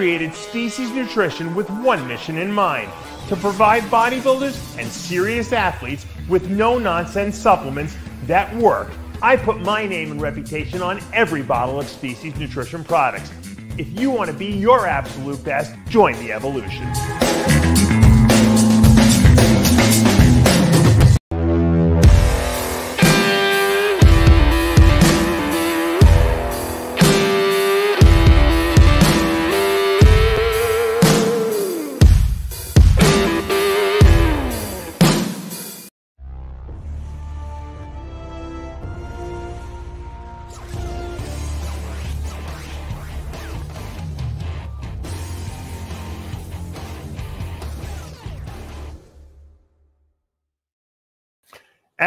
Created Species Nutrition with one mission in mind to provide bodybuilders and serious athletes with no nonsense supplements that work. I put my name and reputation on every bottle of Species Nutrition products. If you want to be your absolute best, join the evolution.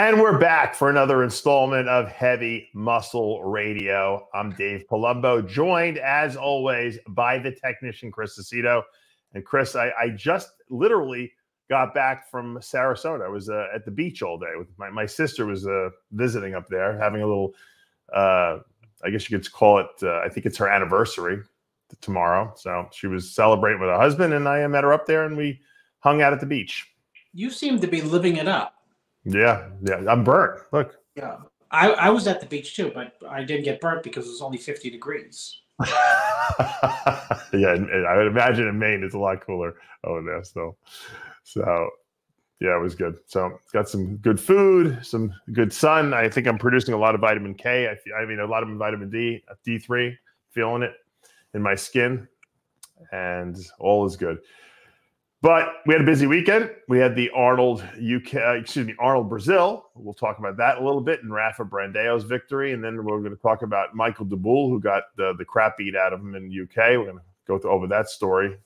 And we're back for another installment of Heavy Muscle Radio. I'm Dave Palumbo, joined as always by the technician Chris Aceto. And Chris, I, I just literally got back from Sarasota. I was uh, at the beach all day with my, my sister was uh, visiting up there, having a little, uh, I guess you could call it, uh, I think it's her anniversary tomorrow. So she was celebrating with her husband, and I met her up there and we hung out at the beach. You seem to be living it up. Yeah, yeah. I'm burnt. Look. Yeah. I, I was at the beach too, but I didn't get burnt because it was only 50 degrees. yeah, I would imagine in Maine it's a lot cooler over there So, So, yeah, it was good. So, got some good food, some good sun. I think I'm producing a lot of vitamin K. I, I mean, a lot of vitamin D, uh, D3, feeling it in my skin, and all is good. But we had a busy weekend. We had the Arnold UK, uh, excuse me, Arnold Brazil. We'll talk about that a little bit, and Rafa Brandao's victory, and then we're going to talk about Michael Daboul, who got the, the crap beat out of him in the UK. We're going to go through, over that story,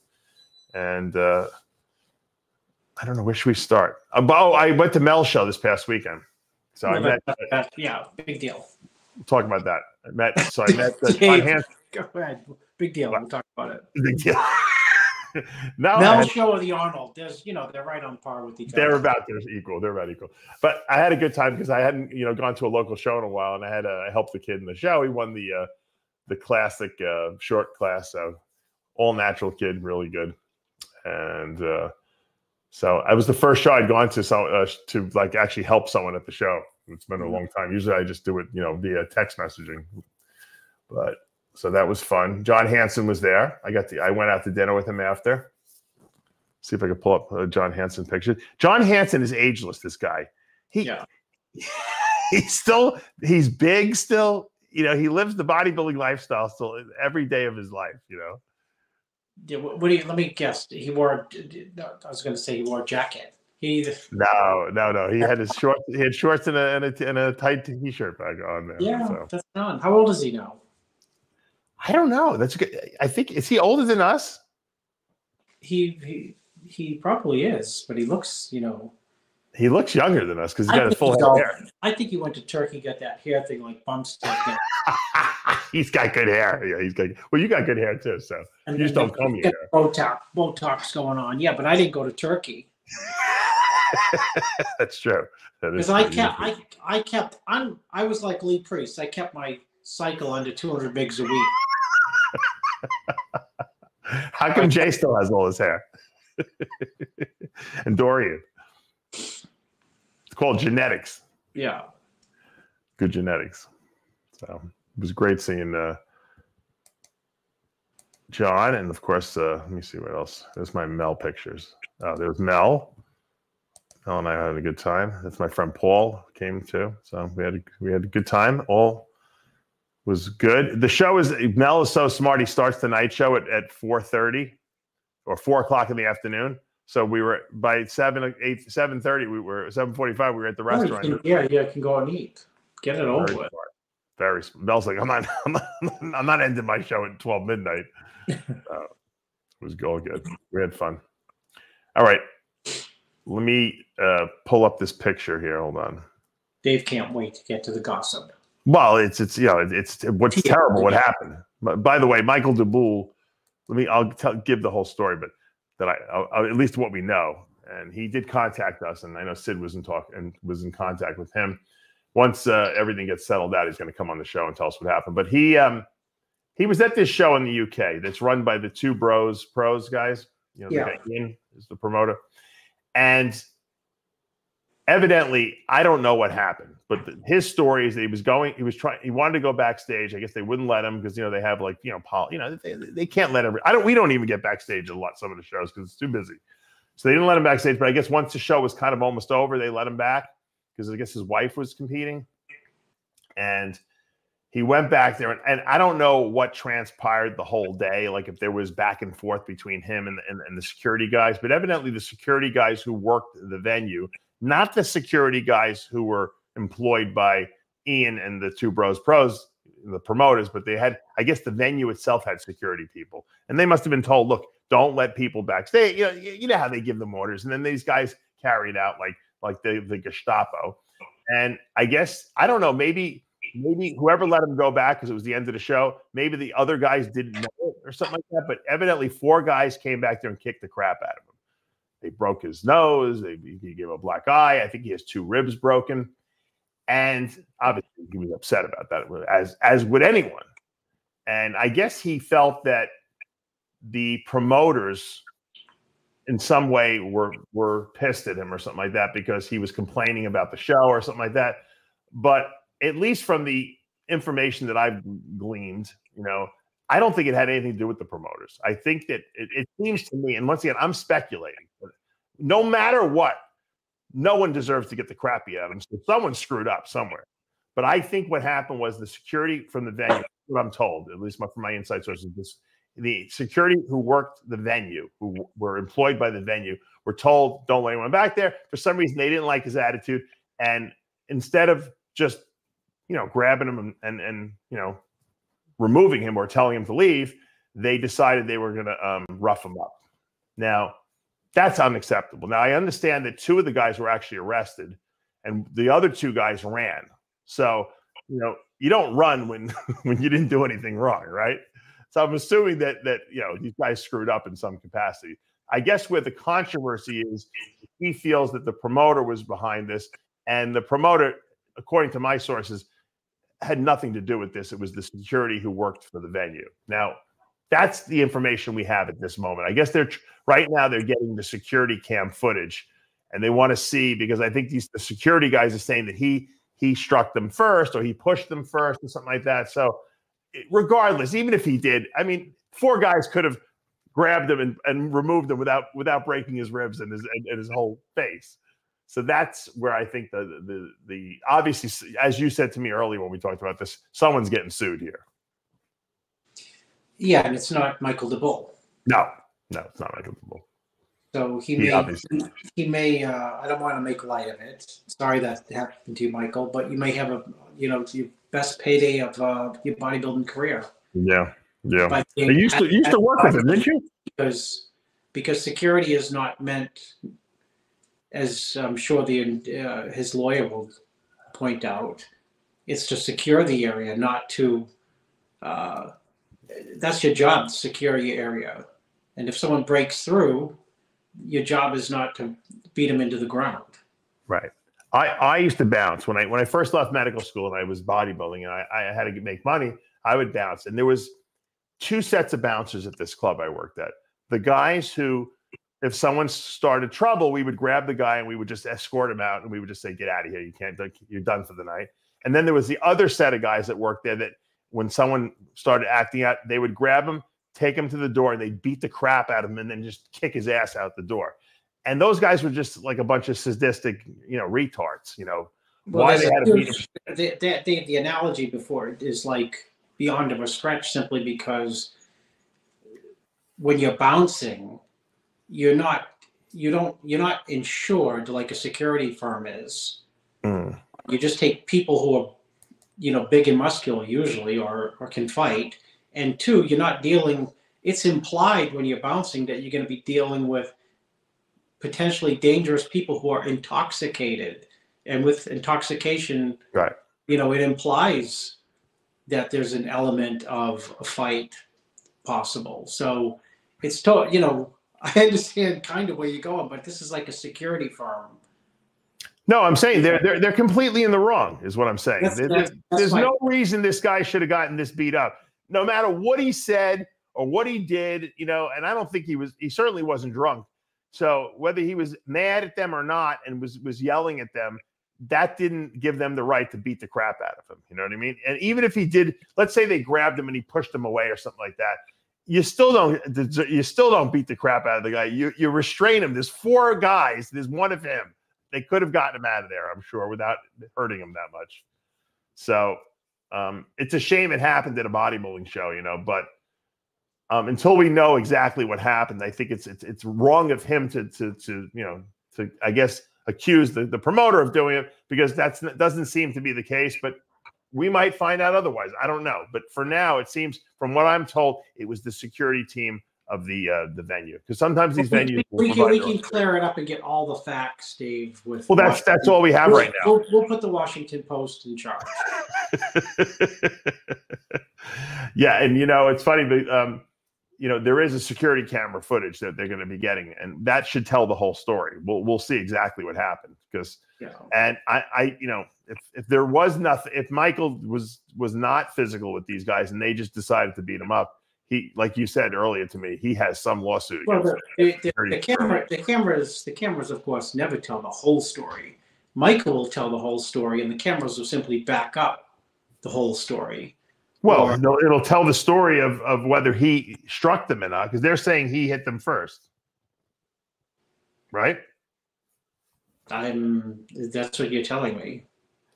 and uh, I don't know where should we start. Uh, oh, I went to Mel's show this past weekend, so I met. yeah, big deal. We'll talk about that. I met. So I met. Uh, Dave, go ahead. Big deal. We'll talk about it. Big deal. now Mel Show of the Arnold. There's, you know, they're right on par with each they're other. They're about they're equal. They're about equal. But I had a good time because I hadn't, you know, gone to a local show in a while, and I had to help the kid in the show. He won the uh, the classic uh, short class, so all natural kid, really good, and uh, so I was the first show I'd gone to, so uh, to like actually help someone at the show. It's been a mm-hmm. long time. Usually, I just do it, you know, via text messaging, but so that was fun. John Hanson was there. I got the. I went out to dinner with him after. See if I can pull up a John Hanson picture. John Hanson is ageless. This guy. He. Yeah. He's still. He's big still. You know. He lives the bodybuilding lifestyle still every day of his life. You know. Yeah. What do you? Let me guess. He wore. I was going to say he wore a jacket. He. No, no, no. He had his shorts. He had shorts and a and a, and a tight t-shirt back on there. Yeah, so. that's on. How old is he now? I don't know. That's good. I think is he older than us? He he he probably is, but he looks, you know. He looks younger than us because he's got his full hair. I think he went to Turkey, got that hair thing like bumps. he's got good hair. Yeah, he's got. Well, you got good hair too, so and you just don't comb your hair. Botox, Botox going on. Yeah, but I didn't go to Turkey. That's true. Because I kept, I, I kept, I'm, I was like Lee Priest. I kept my cycle under 200 bigs a week. How come Jay still has all his hair? and Dorian. It's called genetics. Yeah. Good genetics. So it was great seeing uh, John, and of course, uh, let me see what else. There's my Mel pictures. Oh, there's Mel. Mel and I had a good time. That's my friend Paul came too. So we had a, we had a good time. All was good. The show is Mel is so smart. He starts the night show at, at four thirty or four o'clock in the afternoon. So we were by seven eight seven thirty. We were seven forty five. We were at the restaurant. Oh, yeah, yeah, can go and eat. Get it over with. Very. Mel's like, I'm not, I'm not, I'm not ending my show at twelve midnight. uh, it was all good. We had fun. All right, let me uh, pull up this picture here. Hold on. Dave can't wait to get to the gossip. Well, it's it's you know it's what's yeah. terrible what happened. But by the way, Michael Daboul, let me I'll tell, give the whole story, but that I I'll, at least what we know, and he did contact us, and I know Sid was in talk and was in contact with him. Once uh, everything gets settled out, he's going to come on the show and tell us what happened. But he um he was at this show in the UK that's run by the two bros pros guys. You know, yeah. Ian is the promoter, and evidently, I don't know what happened, but the, his story is that he was going, he was trying, he wanted to go backstage. I guess they wouldn't let him because you know they have like you know, Paul, you know, they, they can't let every. I don't. We don't even get backstage a lot some of the shows because it's too busy. So they didn't let him backstage. But I guess once the show was kind of almost over, they let him back because I guess his wife was competing, and he went back there and, and, I don't know what transpired the whole day, like if there was back and forth between him and, and, and, the security guys, but evidently the security guys who worked the venue, not the security guys who were employed by Ian and the two bros pros, the promoters, but they had, I guess the venue itself had security people. And they must have been told, look, don't let people backstage. You know, you know how they give them orders. And then these guys carried out like like the, the Gestapo. And I guess, I don't know, maybe maybe whoever let him go back because it was the end of the show, maybe the other guys didn't know it or something like that. But evidently, four guys came back there and kicked the crap out of him. They broke his nose. They, he gave a black eye. I think he has two ribs broken, and obviously he was upset about that, as as would anyone. And I guess he felt that the promoters, in some way, were were pissed at him or something like that because he was complaining about the show or something like that. But at least from the information that I've gleaned, you know, I don't think it had anything to do with the promoters. I think that it, it seems to me, and once again, I'm speculating, no matter what, no one deserves to get the crappy them. So someone screwed up somewhere. But I think what happened was the security from the venue, what I'm told, at least my, from my inside sources, this the security who worked the venue, who were employed by the venue, were told, don't let anyone back there. For some reason, they didn't like his attitude. And instead of just you know, grabbing him and, and, and you know, removing him or telling him to leave, they decided they were going to um, rough him up. Now, that's unacceptable. Now, I understand that two of the guys were actually arrested and the other two guys ran. So, you know, you don't run when when you didn't do anything wrong, right? So I'm assuming that that you know these guys screwed up in some capacity. I guess where the controversy is, he feels that the promoter was behind this, and the promoter, according to my sources, had nothing to do with this. It was the security who worked for the venue. Now, that's the information we have at this moment. I guess they're right now they're getting the security cam footage, and they want to see because I think these the security guys are saying that he he struck them first or he pushed them first or something like that. So, regardless, even if he did, I mean, four guys could have grabbed him and, and removed him without without breaking his ribs and his and, and his whole face. So that's where I think the the the obviously, as you said to me earlier when we talked about this, someone's getting sued here. Yeah, and it's not Michael Daboul. No, no, it's not Michael Daboul. So he, he may obviously. he may uh, I don't want to make light of it. Sorry that happened to you, Michael, but you may have a you know your best payday of uh, your bodybuilding career. Yeah, yeah. You used to you used to work with him, didn't you? Because because security is not meant as I'm sure the uh, his lawyer will point out, it's to secure the area, not to. That's your job, to secure your area, and if someone breaks through, your job is not to beat them into the ground. Right. I, I used to bounce when I when I first left medical school and I was bodybuilding and I, I had to make money. I would bounce, and there was two sets of bouncers at this club I worked at. The guys who if someone started trouble, we would grab the guy and we would just escort him out and we would just say, "Get out of here! You can't. You're done for the night." And then there was the other set of guys that worked there that when someone started acting out, they would grab him, take him to the door, and they'd beat the crap out of him and then just kick his ass out the door. And those guys were just like a bunch of sadistic, you know, retards. You know, well, why they had to beat him. The, the, the, the analogy before is like beyond of a stretch, simply because when you're bouncing you're not you don't you're not insured like a security firm is. Mm. You just take people who are you know big and muscular usually or or can fight, and two, you're not dealing. It's implied when you're bouncing that you're going to be dealing with potentially dangerous people who are intoxicated, and with intoxication, right? You know, it implies that there's an element of a fight possible. So it's to you know I understand kind of where you're going, but this is like a security firm. No, I'm saying they're they're they're completely in the wrong, is what I'm saying. That's, that's, that's there's no reason this guy should have gotten this beat up. no matter what he said or what he did, you know, and I don't think he was, he certainly wasn't drunk. So whether he was mad at them or not and was was yelling at them, that didn't give them the right to beat the crap out of him. You know what I mean? And even if he did, let's say they grabbed him and he pushed him away or something like that, you still don't you still don't beat the crap out of the guy. You you restrain him. There's four guys. There's one of him. They could have gotten him out of there, I'm sure, without hurting him that much. So um, it's a shame it happened at a bodybuilding show, you know. But um, until we know exactly what happened, I think it's it's it's wrong of him to to to you know to I guess accuse the, the promoter of doing it because that's doesn't seem to be the case. But we might find out otherwise. I don't know. But for now, it seems from what I'm told, it was the security team of the uh, the venue because sometimes these we, venues we, can, we can clear it up and get all the facts, Dave. With well, that's that's all we have we'll, right now. We'll, we'll put the Washington Post in charge. yeah, and you know it's funny, but um, you know there is a security camera footage that they're going to be getting, and that should tell the whole story. We'll we'll see exactly what happened because, yeah. and I I you know if if there was nothing, if Michael was was not physical with these guys and they just decided to beat him up he, like you said earlier to me, he has some lawsuit. Well, the, the, the, the, camera, the cameras, the cameras, of course, never tell the whole story. Michael will tell the whole story, and the cameras will simply back up the whole story. Well, or, it'll, it'll, tell the story of, of whether he struck them or not, because they're saying he hit them first, right? I'm. That's what you're telling me.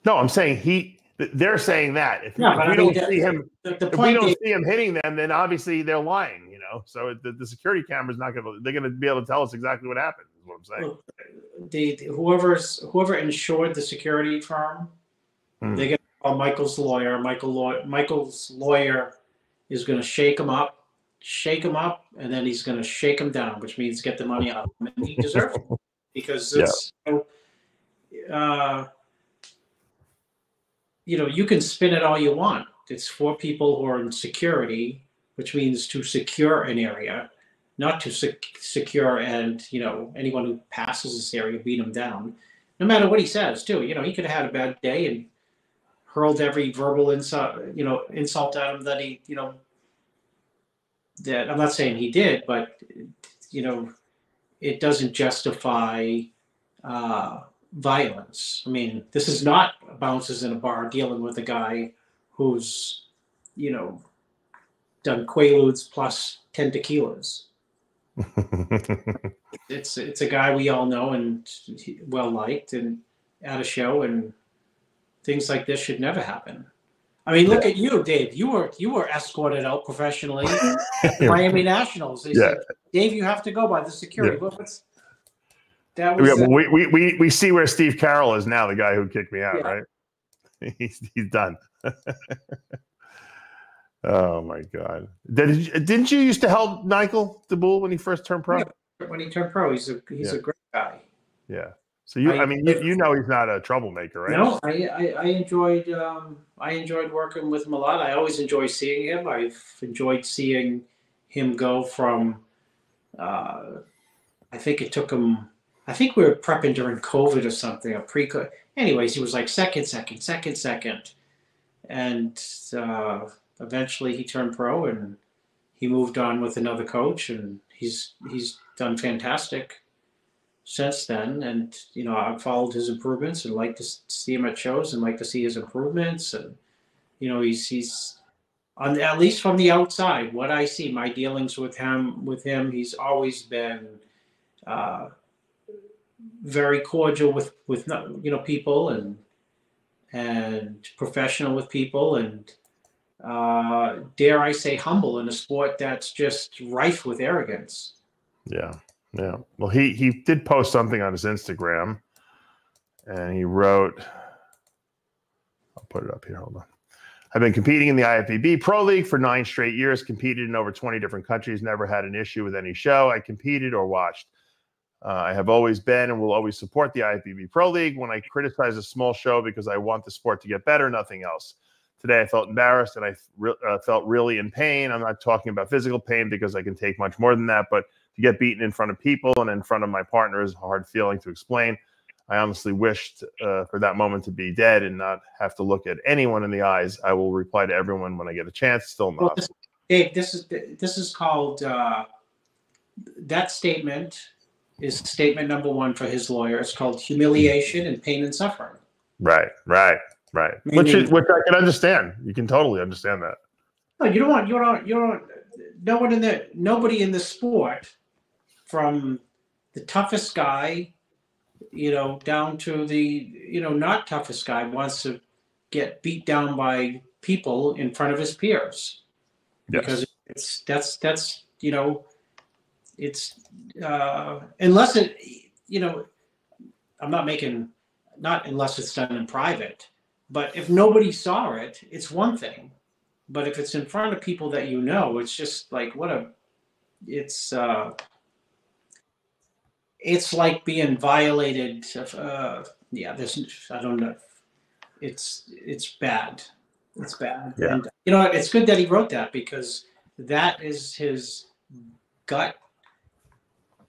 No, I'm saying he they're saying that if, yeah, if we don't see him, the, the if we don't is, see him hitting them, then obviously they're lying. You know, so the, the security camera is not going to. They're going to be able to tell us exactly what happened. Is what I'm saying. The, the whoever's whoever insured the security firm, hmm. they get call Michael's lawyer. Michael law, Michael's lawyer is going to shake him up, shake him up, and then he's going to shake him down, which means get the money out of him, and he deserves it because it's. Yeah. Uh, you know, you can spin it all you want. It's for people who are in security, which means to secure an area, not to sec- secure and, you know, anyone who passes this area, beat them down. No matter what he says, too. You know, he could have had a bad day and hurled every verbal insult, you know, insult at him that he, you know, that I'm not saying he did, but, you know, it doesn't justify uh, violence. I mean, this is not bounces in a bar dealing with a guy who's, you know, done quaaludes plus ten tequilas. it's it's a guy we all know and well liked and at a show and things like this should never happen. I mean, look yeah. at you, Dave. You were you were escorted out professionally, Miami Nationals. They yeah. said, Dave, you have to go by the security. Yeah. What's that was yeah, we, we, we, we see where Steve Carroll is now, the guy who kicked me out, yeah. right? He's, he's done. oh my God. Did, didn't you used to help Michael Daboul when he first turned pro? Yeah, when he turned pro, he's a, he's yeah. a great guy. Yeah. So you, I, I mean, you, you, know, he's not a troublemaker, right? No, I, I, I enjoyed, um, I enjoyed working with him a lot. I always enjoy seeing him. I've enjoyed seeing him go from, uh, I think it took him I think we were prepping during COVID or something, or pre COVID. Anyways, he was like second, second, second, second. And uh, eventually he turned pro and he moved on with another coach and he's he's done fantastic since then. And, you know, I've followed his improvements and like to see him at shows and like to see his improvements. And, you know, he's, he's, on at least from the outside, what I see, my dealings with him, with him, he's always been, uh, very cordial with with you know people and and professional with people and uh, dare I say humble in a sport that's just rife with arrogance. Yeah, yeah. Well, he he did post something on his Instagram, and he wrote. I'll put it up here. Hold on. I've been competing in the IFBB Pro League for nine straight years, competed in over 20 different countries, never had an issue with any show I competed or watched. Uh, I have always been and will always support the IFBB Pro League. When I criticize a small show because I want the sport to get better, nothing else. Today I felt embarrassed and I re- uh, felt really in pain. I'm not talking about physical pain because I can take much more than that, but to get beaten in front of people and in front of my partner is a hard feeling to explain. I honestly wished uh, for that moment to be dead and not have to look at anyone in the eyes. I will reply to everyone when I get a chance. Still not. Well, this, Dave, this is this is called uh, that statement is statement number one for his lawyer. It's called humiliation and pain and suffering. Right, right, right. Meaning, which is, which I can understand. You can totally understand that. No, you don't want you don't you don't no one in the nobody in the sport from the toughest guy you know, down to the, you know, not toughest guy wants to get beat down by people in front of his peers. Yes. Because it's that's that's you know, it's uh unless it you know, I'm not making not unless it's done in private, but if nobody saw it, it's one thing. But if it's in front of people that you know, it's just like what a it's uh it's like being violated. Uh, yeah, there's I don't know. It's it's bad. It's bad. Yeah. And you know, it's good that he wrote that because that is his gut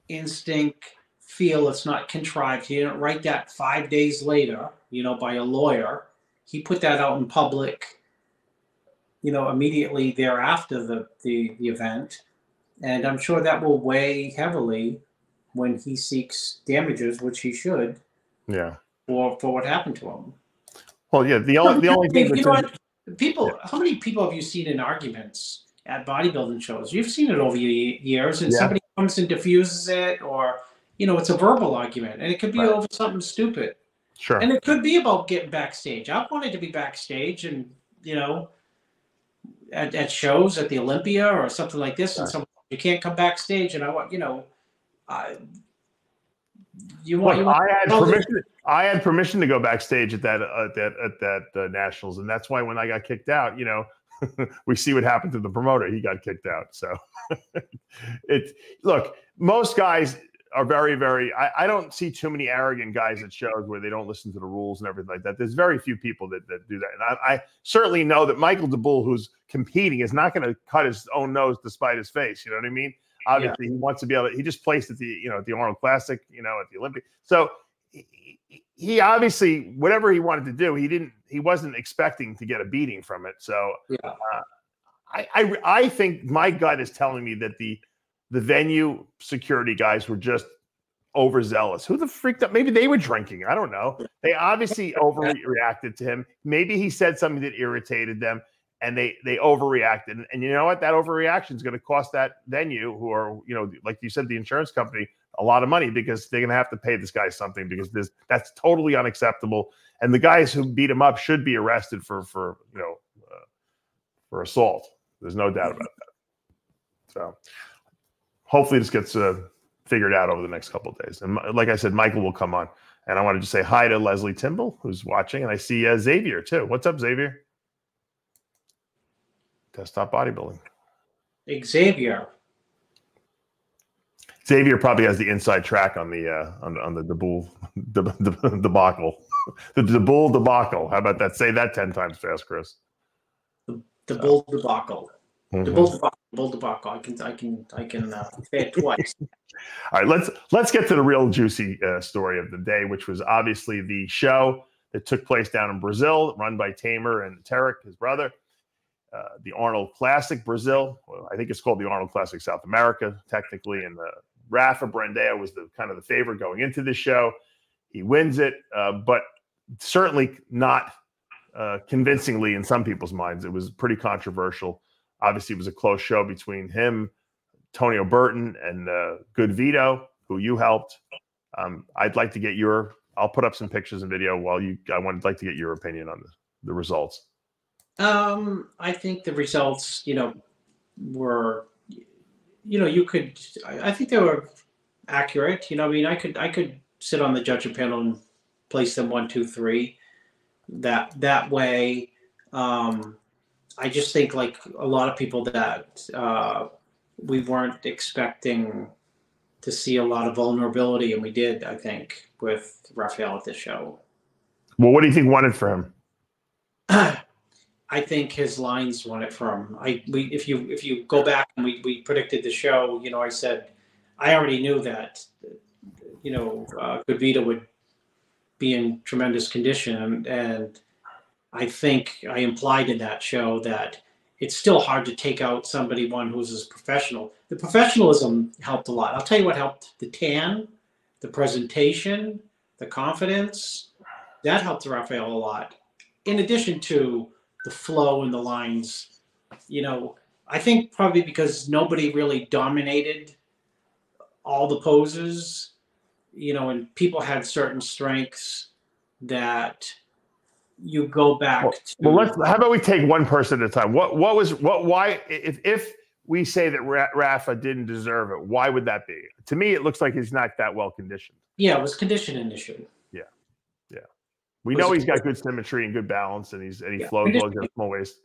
instinct feel it's not contrived. He didn't write that five days later, you know, by a lawyer. He put that out in public, you know, immediately thereafter the, the, the event. And I'm sure that will weigh heavily when he seeks damages, which he should. Yeah. For for what happened to him. Well, yeah. The only the only thing you know people. Yeah. How many people have you seen in arguments at bodybuilding shows? You've seen it over the years, and yeah. somebody comes and diffuses it, or you know, it's a verbal argument, and it could be right. over something stupid. Sure. And it could be about getting backstage. I wanted to be backstage, and you know, at, at shows at the Olympia or something like this, right. and some you can't come backstage, and I want you know I, you want, Look, you want I had permission. I had permission to go backstage at that uh, at that at that uh, nationals, and that's why when I got kicked out, you know, we see what happened to the promoter. He got kicked out. So it look, most guys are very, very. I, I, don't see too many arrogant guys at shows where they don't listen to the rules and everything like that. There's very few people that, that do that, and I, I certainly know that Michael Daboul, who's competing, is not going to cut his own nose despite his face. You know what I mean? Obviously, yeah. he wants to be able. To, he just placed at the you know at the Arnold Classic, you know, at the Olympic. So he, obviously whatever he wanted to do, he didn't. He wasn't expecting to get a beating from it. So yeah. uh, I, I I think my gut is telling me that the the venue security guys were just overzealous. Who the freak up? Maybe they were drinking. I don't know. They obviously overreacted to him. Maybe he said something that irritated them and they they overreacted. And, and you know what? That overreaction is going to cost that venue, who are you know, like you said, the insurance company, a lot of money because they're going to have to pay this guy something because this that's totally unacceptable. And the guys who beat him up should be arrested for for you know uh, for assault. There's no doubt about that. So hopefully this gets uh, figured out over the next couple days. And like I said, Michael will come on. And I wanted to just say hi to Leslie Timble, who's watching, and I see uh, Xavier too. What's up, Xavier? Desktop bodybuilding. Xavier. Xavier probably has the inside track on the uh, on, on the, bull the, the debacle. the, the bull debacle. How about that? Say that ten times fast, Chris. The, the bull debacle. Mm-hmm. The bull debacle. Bull debacle. I can I can I can uh, say it twice. All right, let's let's get to the real juicy uh, story of the day, which was obviously the show that took place down in Brazil, run by Tamer and Tarek, his brother. Uh, the Arnold Classic Brazil. Well, I think it's called the Arnold Classic South America, technically. And the Rafa Brandao was the kind of the favorite going into this show. He wins it, uh, but certainly not uh, convincingly in some people's minds. It was pretty controversial. Obviously, it was a close show between him, Tonio Burton, and uh, Good Vito, who you helped. Um, I'd like to get your. I'll put up some pictures and video while you. I would like to get your opinion on the, the results. Um, I think the results, you know, were, you know, you could. I, I think they were accurate. You know, I mean, I could I could sit on the judging panel and place them one, two, three. That that way, um, I just think like a lot of people that uh, we weren't expecting to see a lot of vulnerability, and we did. I think with Rafael at the show. Well, what do you think it for him? I think his lines won it from. I we if you if you go back and we we predicted the show, you know, I said I already knew that, you know, uh, Good Vita would be in tremendous condition, and I think I implied in that show that it's still hard to take out somebody one who's as professional. The professionalism helped a lot. I'll tell you what helped: the tan, the presentation, the confidence. That helped Rafael a lot. In addition to the flow and the lines, you know, I think probably because nobody really dominated all the poses, you know, and people had certain strengths that you go back well, to. Well, let's. How about we take one person at a time? What what was what why if if we say that Rafa didn't deserve it, why would that be? To me, it looks like he's not that well conditioned. Yeah, it was conditioning issue. We know he's got good symmetry and good balance, and he's and he yeah. flowed well against small waist.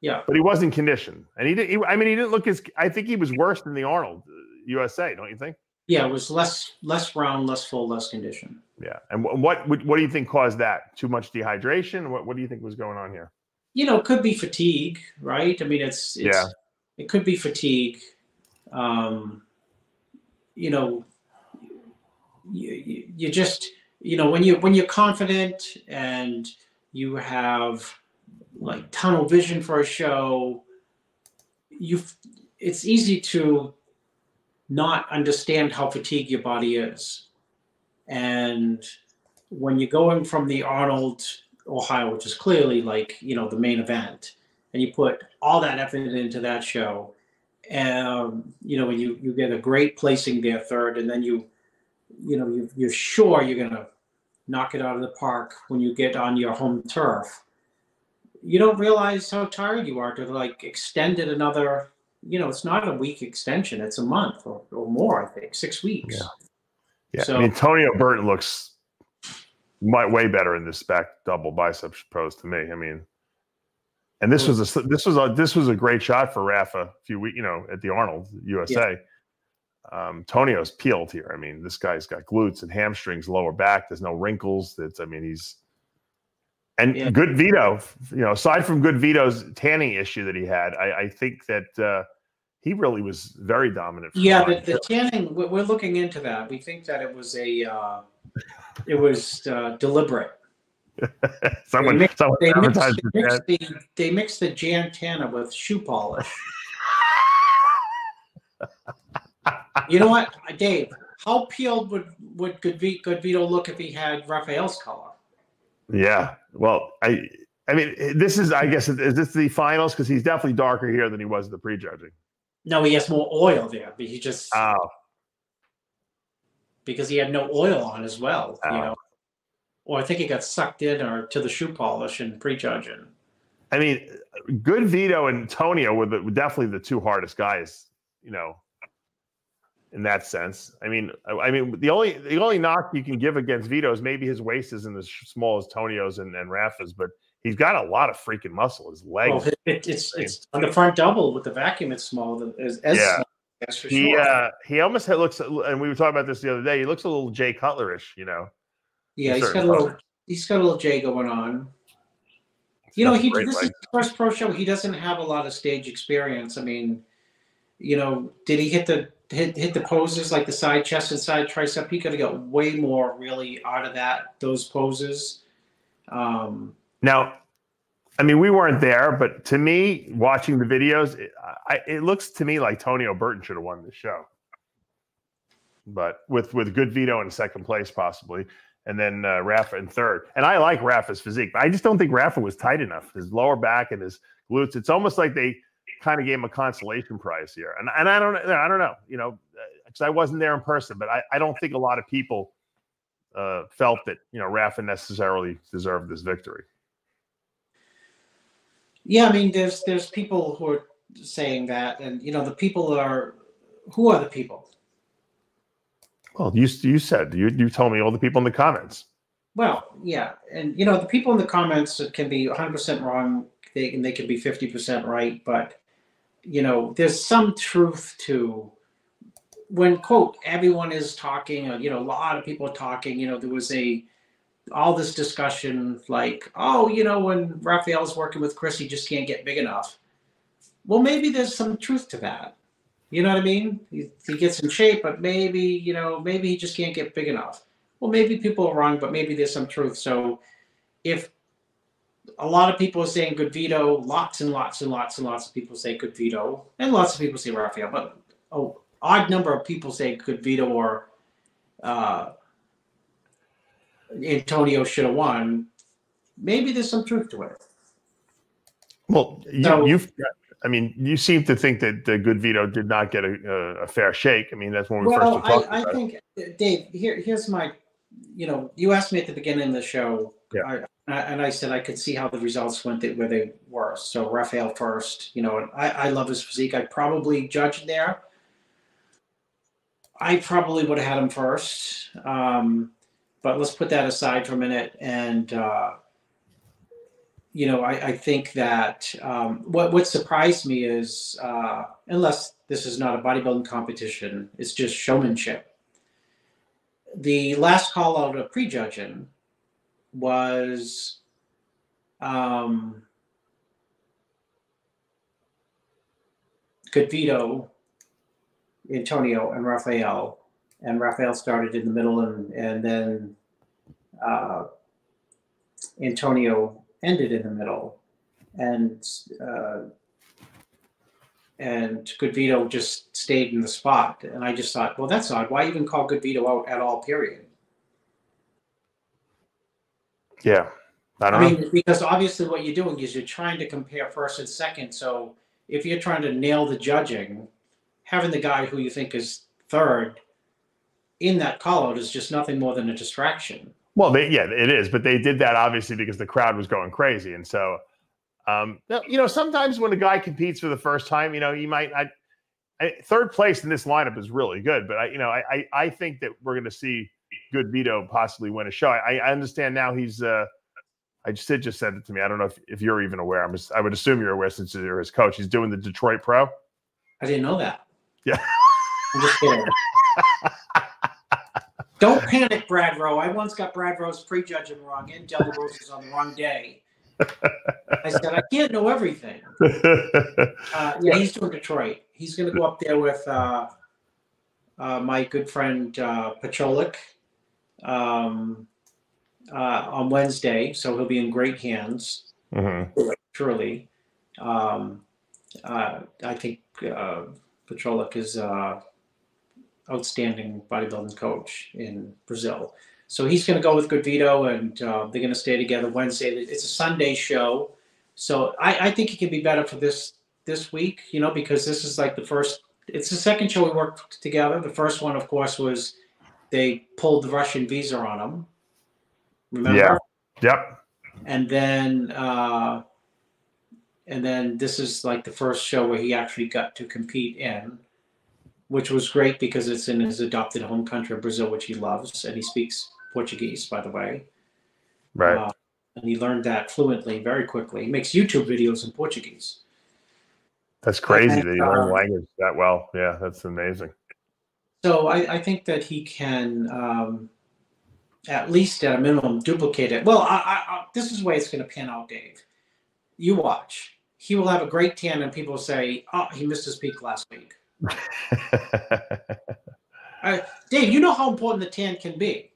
Yeah, but he wasn't conditioned, and he didn't. I mean, he didn't look as. I think he was worse than the Arnold USA, uh, don't you think? Yeah, it was less less round, less full, less condition. Yeah, and what what what do you think caused that? Too much dehydration? What what do you think was going on here? You know, it could be fatigue, right? I mean, it's, it's yeah, it could be fatigue. Um, you know, you, you just you know when you when you're confident and you have like tunnel vision for a show, you it's easy to not understand how fatigued your body is. And when you're going from the Arnold, Ohio, which is clearly like, you know, the main event, and you put all that effort into that show, um, you know, when you, you get a great placing there third, and then you, you know, you, you're sure you're going to knock it out of the park when you get on your home turf. You don't realize how tired you are to like extend it another you know, it's not a week extension; it's a month or, or more. I think six weeks. Yeah. Yeah. So, I mean, Antonio Burton looks way better in this back double bicep pose to me. I mean, and this was a this was a this was a great shot for Rafa a few weeks, you know, at the Arnold USA. Yeah. Um, Tonio's peeled here. I mean, this guy's got glutes and hamstrings, lower back. There's no wrinkles. That's I mean, he's and yeah. good Vito, you know, aside from good Vito's tanning issue that he had, I, I think that uh, he really was very dominant. Yeah, the, the, tanning, we're looking into that. We think that it was a, uh, it was uh, deliberate. someone, they mixed, someone they mixed, they, mixed the, they mixed the Jan Tana with shoe polish. you know what, Dave? How peeled would would Good, Good Vito look if he had Rafael's color? Yeah. Well, I I mean, this is I guess is this the finals because he's definitely darker here than he was the prejudging. No, he has more oil there, but he just oh. because he had no oil on as well. Oh. You know, or I think he got sucked in or to the shoe polish and prejudging. I mean, good Vito and Tonio were, the, were definitely the two hardest guys. You know, in that sense. I mean, I mean, the only the only knock you can give against Vito is maybe his waist isn't as small as Tonio's and, and Rafa's, but he's got a lot of freaking muscle. His legs. Well, it, it's it's on the front double with the vacuum. It's small. As, as yeah. Small, he sure. uh, he almost looks, and we were talking about this the other day. He looks a little Jay Cutlerish, you know. Yeah, he's got a little. He's got a little Jay going on. You know, he this leg. is first pro show. He doesn't have a lot of stage experience. I mean, you know, did he hit the hit hit the poses like the side chest and side tricep. He could have got way more really out of that those poses. Um, now, I mean, we weren't there, but to me, watching the videos, it, I, it looks to me like Tonio Burton should have won the show. But with with good Vito in second place, possibly, and then uh, Rafa in third. And I like Rafa's physique, but I just don't think Rafa was tight enough. His lower back and his glutes. It's almost like they kind of gave him a consolation prize here. And and I don't I don't know, you know, because I wasn't there in person, but I, I don't think a lot of people uh, felt that you know Rafa necessarily deserved this victory. Yeah, I mean, there's there's people who are saying that, and you know, the people are who are the people? Well, you you said you you told me all the people in the comments. Well, yeah, and you know, the people in the comments can be 100 percent wrong. They and they can be 50 percent right, but you know, there's some truth to when quote everyone is talking, uh, you know, a lot of people are talking. You know, there was a all this discussion like, oh, you know, when Rafael's working with Chris, he just can't get big enough. Well, maybe there's some truth to that. You know what I mean? He, he gets in shape, but maybe, you know, maybe he just can't get big enough. well, maybe people are wrong, but maybe there's some truth. So if a lot of people are saying good veto, lots and lots and lots and lots of people say good veto, and lots of people say Rafael, but oh, odd number of people say good veto or uh, Antonio should have won. Maybe there's some truth to it. Well, you, so, you've I mean, you seem to think that the good veto did not get a, a fair shake. I mean, that's when we well, first talked I, I think, Dave, here, here's my, you know, you asked me at the beginning of the show, yeah. I, and I said I could see how the results went that, where they were. So Rafael first, you know, I, I love his physique. I probably judged there. I probably would have had him first. Um, but let's put that aside for a minute and, uh, you know, I, I think that um, what what surprised me is, uh, unless this is not a bodybuilding competition, it's just showmanship. The last call out of prejudging was um, Vito, Antonio, and Rafael. And Rafael started in the middle, and and then uh, Antonio ended in the middle, and uh, and Good just stayed in the spot. And I just thought, well, that's odd. Why even call Good out at all? Period. Yeah, I don't I know. mean, because obviously what you're doing is you're trying to compare first and second. So if you're trying to nail the judging, having the guy who you think is third in that call out is just nothing more than a distraction. Well, they, yeah, it is, but they did that obviously because the crowd was going crazy, and so, um, you know, sometimes when a guy competes for the first time, you know, you might I, I, third place in this lineup is really good, but I, you know, I I, think that we're going to see good Vito possibly win a show. I, I understand now he's. Uh, I just Sid just said it to me. I don't know if, if you're even aware. I'm just, I would assume you're aware since you're his coach. He's doing the Detroit Pro. I didn't know that. Yeah. I'm just kidding. Don't panic, Brad Rowe. I once got Brad Rowe's prejudging wrong and Della Rosa's on the wrong day. I said, I can't know everything. Uh, yeah, he's doing Detroit. He's going to go up there with uh, uh, my good friend uh, Pacholik um, uh, on Wednesday. So he'll be in great hands, mm-hmm. truly. Um, uh, I think uh, Pacholik is uh, outstanding bodybuilding coach in Brazil. So he's going to go with Good Vito, and uh, they're going to stay together Wednesday. It's a Sunday show, so I, I think it can be better for this this week. You know, because this is like the first. It's the second show we worked together. The first one, of course, was they pulled the Russian visa on him. Remember? Yeah. Yep. And then, uh, and then this is like the first show where he actually got to compete in which was great because it's in his adopted home country of Brazil, which he loves, and he speaks Portuguese, by the way. Right. Uh, and he learned that fluently very quickly. He makes YouTube videos in Portuguese. That's crazy and, that he learned uh, language that well. Yeah, that's amazing. So I, I think that he can, um, at least at a minimum, duplicate it. Well, I, I, this is the way it's going to pan out, Dave. You watch. He will have a great tan, and people say, "Oh, he missed his peak last week." uh, Dave, you know how important the tan can be.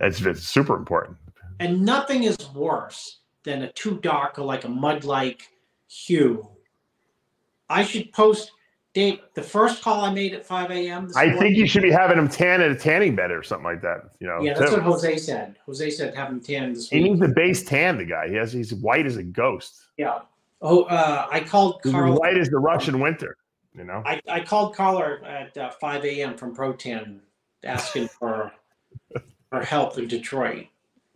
It's, it's super important. And nothing is worse than a too dark or like a mud like hue. I should post Dave, the first call I made at 5 a.m. I morning, think you should be having him tan at a tanning bed or something like that. You know, yeah, that's too. what Jose said. Jose said have him tan this week. He needs the base tan. The guy he has, he's white as a ghost. Yeah. Oh, uh, I called Carl. White as the Russian winter. You know, I, I called caller at uh, 5 a.m. from Pro Tan asking for for help in Detroit.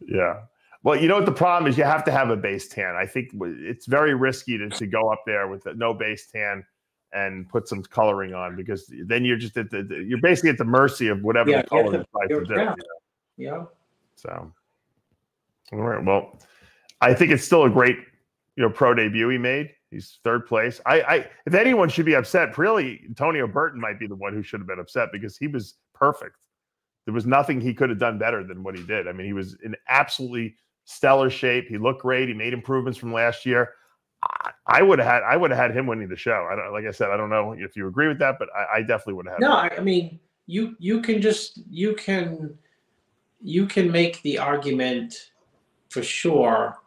Yeah. Well, you know what the problem is? You have to have a base tan. I think it's very risky to, to go up there with no base tan and put some coloring on because then you're just at the you're basically at the mercy of whatever yeah, the color decides to do. Yeah. yeah. So, all right. Well, I think it's still a great you know pro debut he made. He's third place. I, I if anyone should be upset, really Antonio Burton might be the one who should have been upset because he was perfect. There was nothing he could have done better than what he did. I mean, he was in absolutely stellar shape. He looked great. He made improvements from last year. I, would have had I would have had him winning the show. I don't like I said, I don't know if you agree with that, but I, I definitely would have had No, him. I mean you you can just you can you can make the argument for sure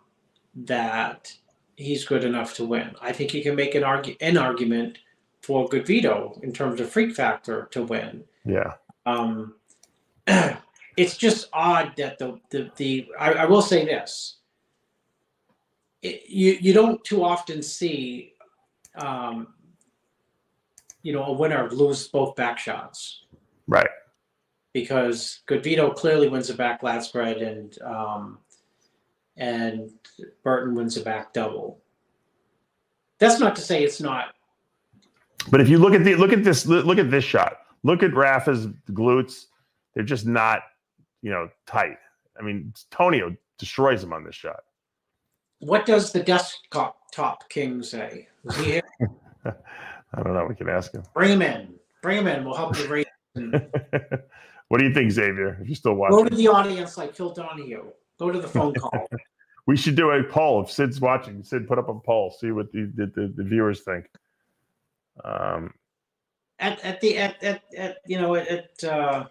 that he's good enough to win. I think you can make an argue an argument for good veto in terms of freak factor to win. Yeah. Um, it's just odd that the the the I, I will say this. It, you you don't too often see, um, you know, a winner lose both back shots. Right. Because Good Veto clearly wins a back lat spread and um, and Burton wins a back double. That's not to say it's not. But if you look at the look at this look at this shot. Look at Rafa's glutes. They're just not, you know, tight. I mean, Tonio destroys him on this shot. What does the desktop top king say? Is he here? I don't know. We can ask him. Bring him in. Bring him in. We'll help you raise. what do you think, Xavier? If you're still watching, go to the audience like Phil Donahue. Go to the phone call. we should do a poll. If Sid's watching, Sid, put up a poll. See what the the, the, the viewers think. Um, at at the at at, at you know at. Uh,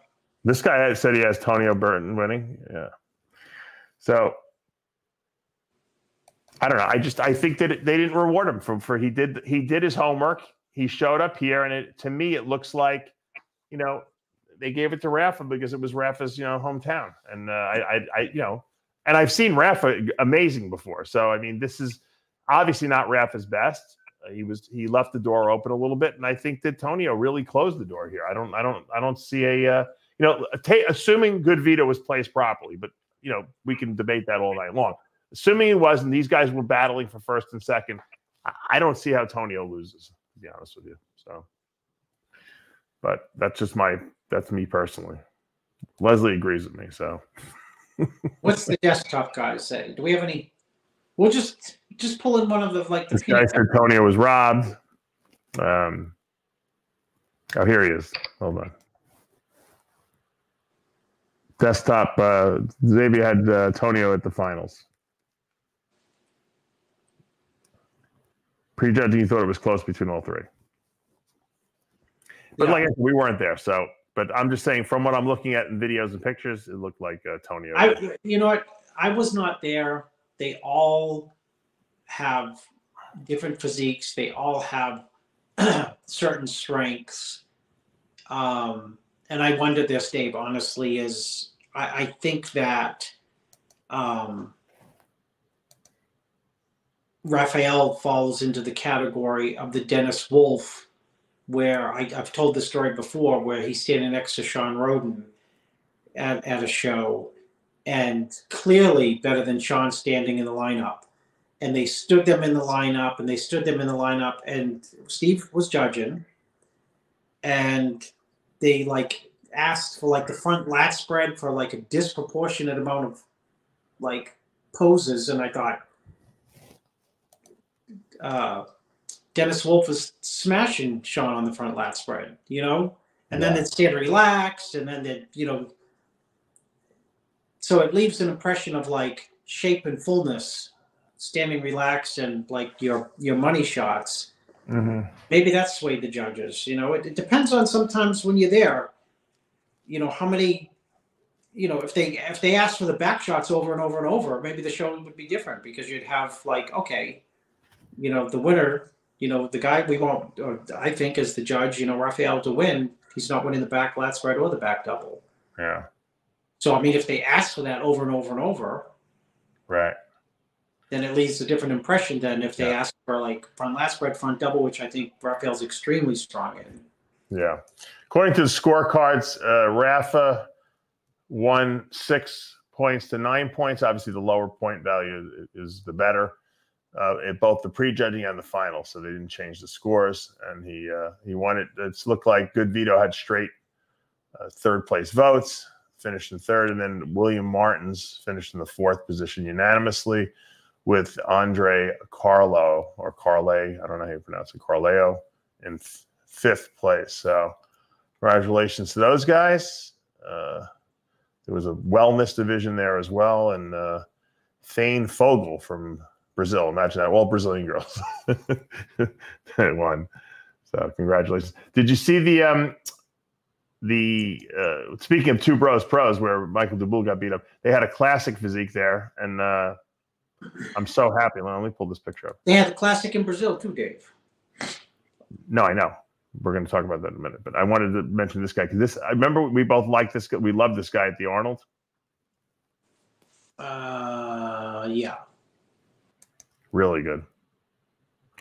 this guy said he has Tonio Burton winning. Yeah. So I don't know. I just I think that they didn't reward him for for he did he did his homework. He showed up here, and it to me it looks like, you know, they gave it to Rafa because it was Rafa's you know hometown, and uh, I, I I you know, and I've seen Rafa amazing before. So I mean, this is obviously not Rafa's best. Uh, he was he left the door open a little bit, and I think that Tonio really closed the door here. I don't I don't I don't see a uh, you know ta- assuming good veto was placed properly, but you know we can debate that all night long assuming it wasn't, these guys were battling for first and second, I don't see how Tonio loses, to be honest with you. So, but that's just my, that's me personally. Leslie agrees with me. So, what's the desktop guys say? Do we have any? We'll just just pull in one of the like the. This guy said Tonio was robbed. Um. Oh, here he is. Hold on. Desktop. Uh, Xavier had uh, Tonio at the finals. Prejudging you thought it was close between all three. But yeah. like said, we weren't there, so. But I'm just saying, from what I'm looking at in videos and pictures, it looked like uh, Tonio. I, you know what? I was not there. They all have different physiques. They all have certain strengths. Um, and I wonder this, Dave, honestly, is I, I think that um, Rafael falls into the category of the Dennis Wolf, where I, have told the story before, where he's standing next to Shawn Rhoden at, at a show, and clearly better than Shawn standing in the lineup. And they stood them in the lineup, and they stood them in the lineup, and Steve was judging, and they like asked for like the front lat spread for like a disproportionate amount of like poses, and I thought uh, Dennis Wolf was smashing Shawn on the front lat spread, you know, and yeah. then they'd stand relaxed, and then they you know. So it leaves an impression of like shape and fullness, standing relaxed, and like your your money shots. Mm-hmm. Maybe that's swayed the judges. You know, it, it depends on sometimes when you're there. You know how many you know, if they if they ask for the back shots over and over and over, maybe the show would be different because you'd have like, okay, you know, the winner, you know, the guy we want, I think, is the judge, you know, Rafael to win. He's not winning the back lat spread or the back double. Yeah. So I mean, if they ask for that over and over and over, right, then it leaves a different impression than if they yeah. ask for like front last spread, front double, which I think Rafael's extremely strong in. Yeah. According to the scorecards, uh, Rafa won six points to nine points. Obviously, the lower point value is the better uh, at both the prejudging and the final, so they didn't change the scores. And he uh, he won it. It's looked like Good Veto had straight uh, third place votes, finished in third, and then William Martins finished in the fourth position unanimously, with Andre Carlo or Carle, I don't know how you pronounce it, Carleo, in fifth place. So congratulations to those guys. Uh, there was a wellness division there as well, and uh, Thane Fogel from Brazil. Imagine that. All Brazilian girls won. So congratulations. Did you see the um the uh, speaking of two bros pros, where Michael Daboul got beat up, they had a classic physique there, and uh, I'm so happy. Let me pull this picture up. They had a classic in Brazil too, Dave. No, I know. We're going to talk about that in a minute, but I wanted to mention this guy because this. I remember we both liked this. guy. We loved this guy at the Arnold. Uh, yeah. Really good.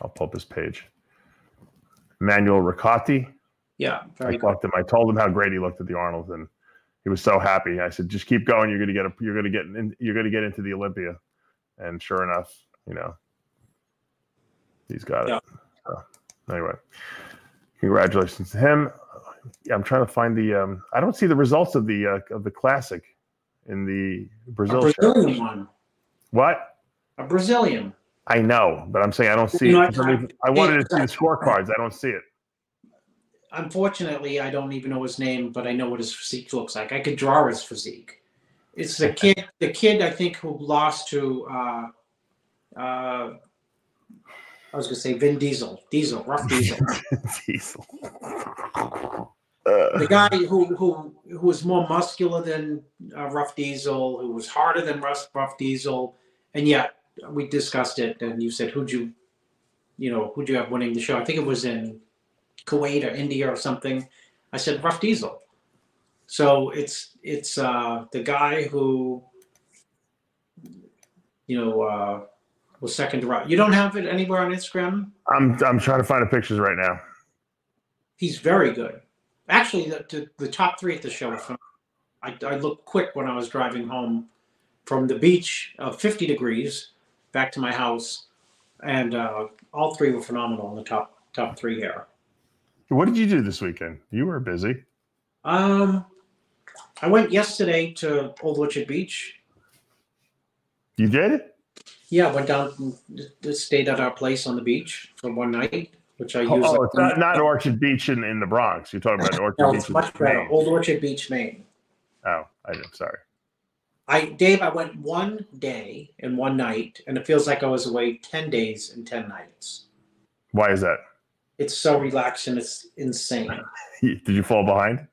I'll pull up his page. Manuel Riccati. Yeah, I talked to him. I told him how great he looked at the Arnold, and he was so happy. I said, "Just keep going. You're going to get a, You're going to get. In, you're going to get into the Olympia." And sure enough, you know, he's got Yeah. it. So, anyway, congratulations to him. Yeah, I'm trying to find the. Um, I don't see the results of the uh, of the classic in the A Brazil show. Brazilian one. What? A Brazilian. I know, but I'm saying I don't see You know, it. For some I wanted to see the scorecards. I don't see it. Unfortunately, I don't even know his name, but I know what his physique looks like. I could draw his physique. It's the kid, the kid I think who lost to uh uh I was gonna say Vin Diesel. Diesel, rough Diesel. Diesel. the Uh, guy who who who was more muscular than uh, Rough Diesel, who was harder than Rough, Rough Diesel, and yet we discussed it, and you said who'd you, you know, who'd you have winning the show? I think it was in Kuwait or India or something. I said Rough Diesel. So it's it's uh, the guy who, you know, uh, was second to Rough. You don't have it anywhere on Instagram. I'm I'm trying to find the pictures right now. He's very good. Actually, the, the, the top three at the show. From, I, I looked quick when I was driving home from the beach of 50 degrees back to my house, and uh, all three were phenomenal in the top top three here. What did you do this weekend? You were busy. Um, I went yesterday to Old Orchard Beach. You did? Yeah, went down, stayed at our place on the beach for one night, which I Oh, used. oh, it's not, not Orchard Beach in, in the Bronx. You're talking about Orchard no, Beach it's much better. Maine. Old Orchard Beach, Maine. Oh, I'm sorry. I Dave, I went one day and one night, and it feels like I was away ten days and ten nights. Why is that? It's so relaxing. it's insane. Did you fall behind?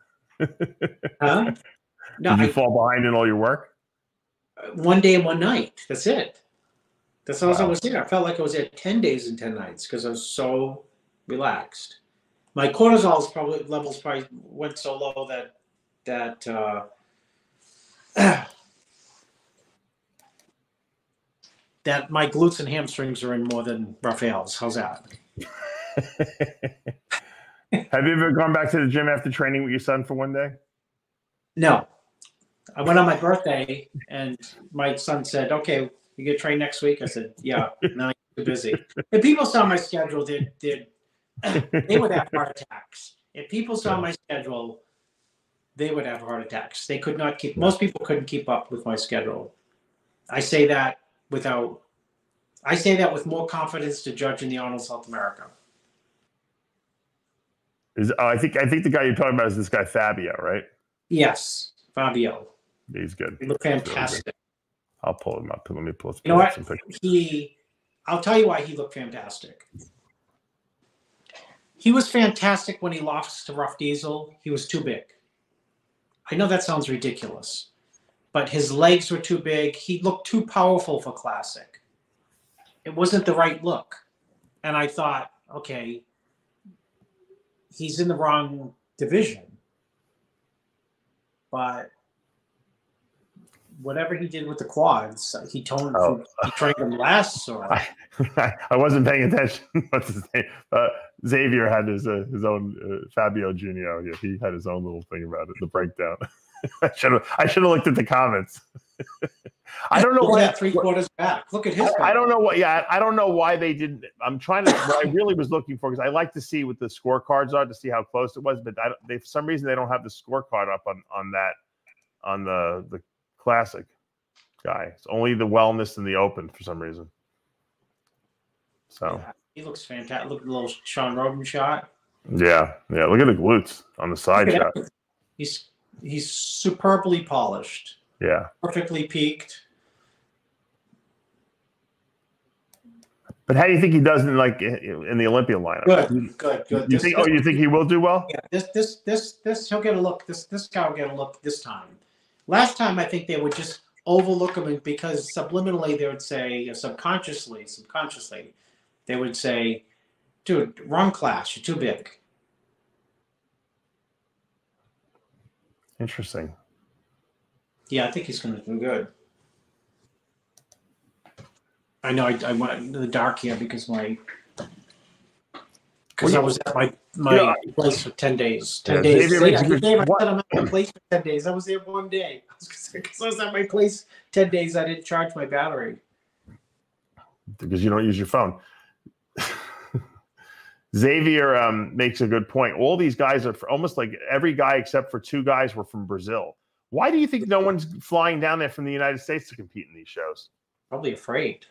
Huh? No, Did you I, fall behind in all your work? one day and one night. That's it. That's all I was there. I felt like I was there ten days and ten nights because I was so relaxed. My cortisol is probably levels probably went so low that that uh, that my glutes and hamstrings are in more than Rafael's. How's that? Have you ever gone back to the gym after training with your son for one day? No. I went on my birthday and my son said, Okay, you get train next week? I said, Yeah, no, you're busy. If people saw my schedule, they'd, they'd, they would have heart attacks. If people saw my schedule, they would have heart attacks. They could not keep, most people couldn't keep up with my schedule. I say that without, I say that with more confidence to judge in the Arnold South America. Is oh, I think I think the guy you're talking about is this guy Fabio, right? Yes, Fabio. He's good. He looked fantastic. I'll pull him up. Let me pull, You know pull what? some pictures. he I'll tell you why he looked fantastic. He was fantastic when he lost to Rough Diesel. He was too big. I know that sounds ridiculous, but his legs were too big. He looked too powerful for classic. It wasn't the right look. And I thought, okay, he's in the wrong division. But whatever he did with the quads, he toned Oh. he trained them less or I, I wasn't paying attention. What's his name? Uh, Xavier had his uh, his own uh, Fabio Junior. Yeah, he had his own little thing about it. The breakdown. I should have I should have looked at the comments. I don't know Look why. that three quarters back. Look at his. I, I don't know what. Yeah, I don't know why they didn't. I'm trying to. What I really was looking for because I like to see what the scorecards are to see how close it was, but I, they for some reason they don't have the scorecard up on on that on the the classic guy. It's only the wellness and the open for some reason. So Yeah, he looks fantastic. Look at the little Shawn Rhoden shot. yeah, yeah. Look at the glutes on the side shot. He's he's superbly polished, Yeah, perfectly peaked. but how do you think he does in like in the Olympia lineup? Good, good, good. You think? oh, you think he will do well? Yeah, this, this, this, this. He'll get a look. This, this guy will get a look this time. Last time, I think they would just overlook him because subliminally they would say, subconsciously, subconsciously, they would say, "Dude, wrong class. You're too big." Interesting. Yeah, I think he's going to do good. I know I, I went into the dark here because my because Well, I was at my my Yeah. place for ten days. Ten Yeah, days. Xavier See, makes a I I what- said I'm at my place for ten days. I was there one day. Because I was at my place ten days. I didn't charge my battery. because you don't use your phone. Xavier um, makes a good point. All these guys are almost like every guy except for two guys were from Brazil. Why do you think no one's flying down there from the United States to compete in these shows? Probably afraid.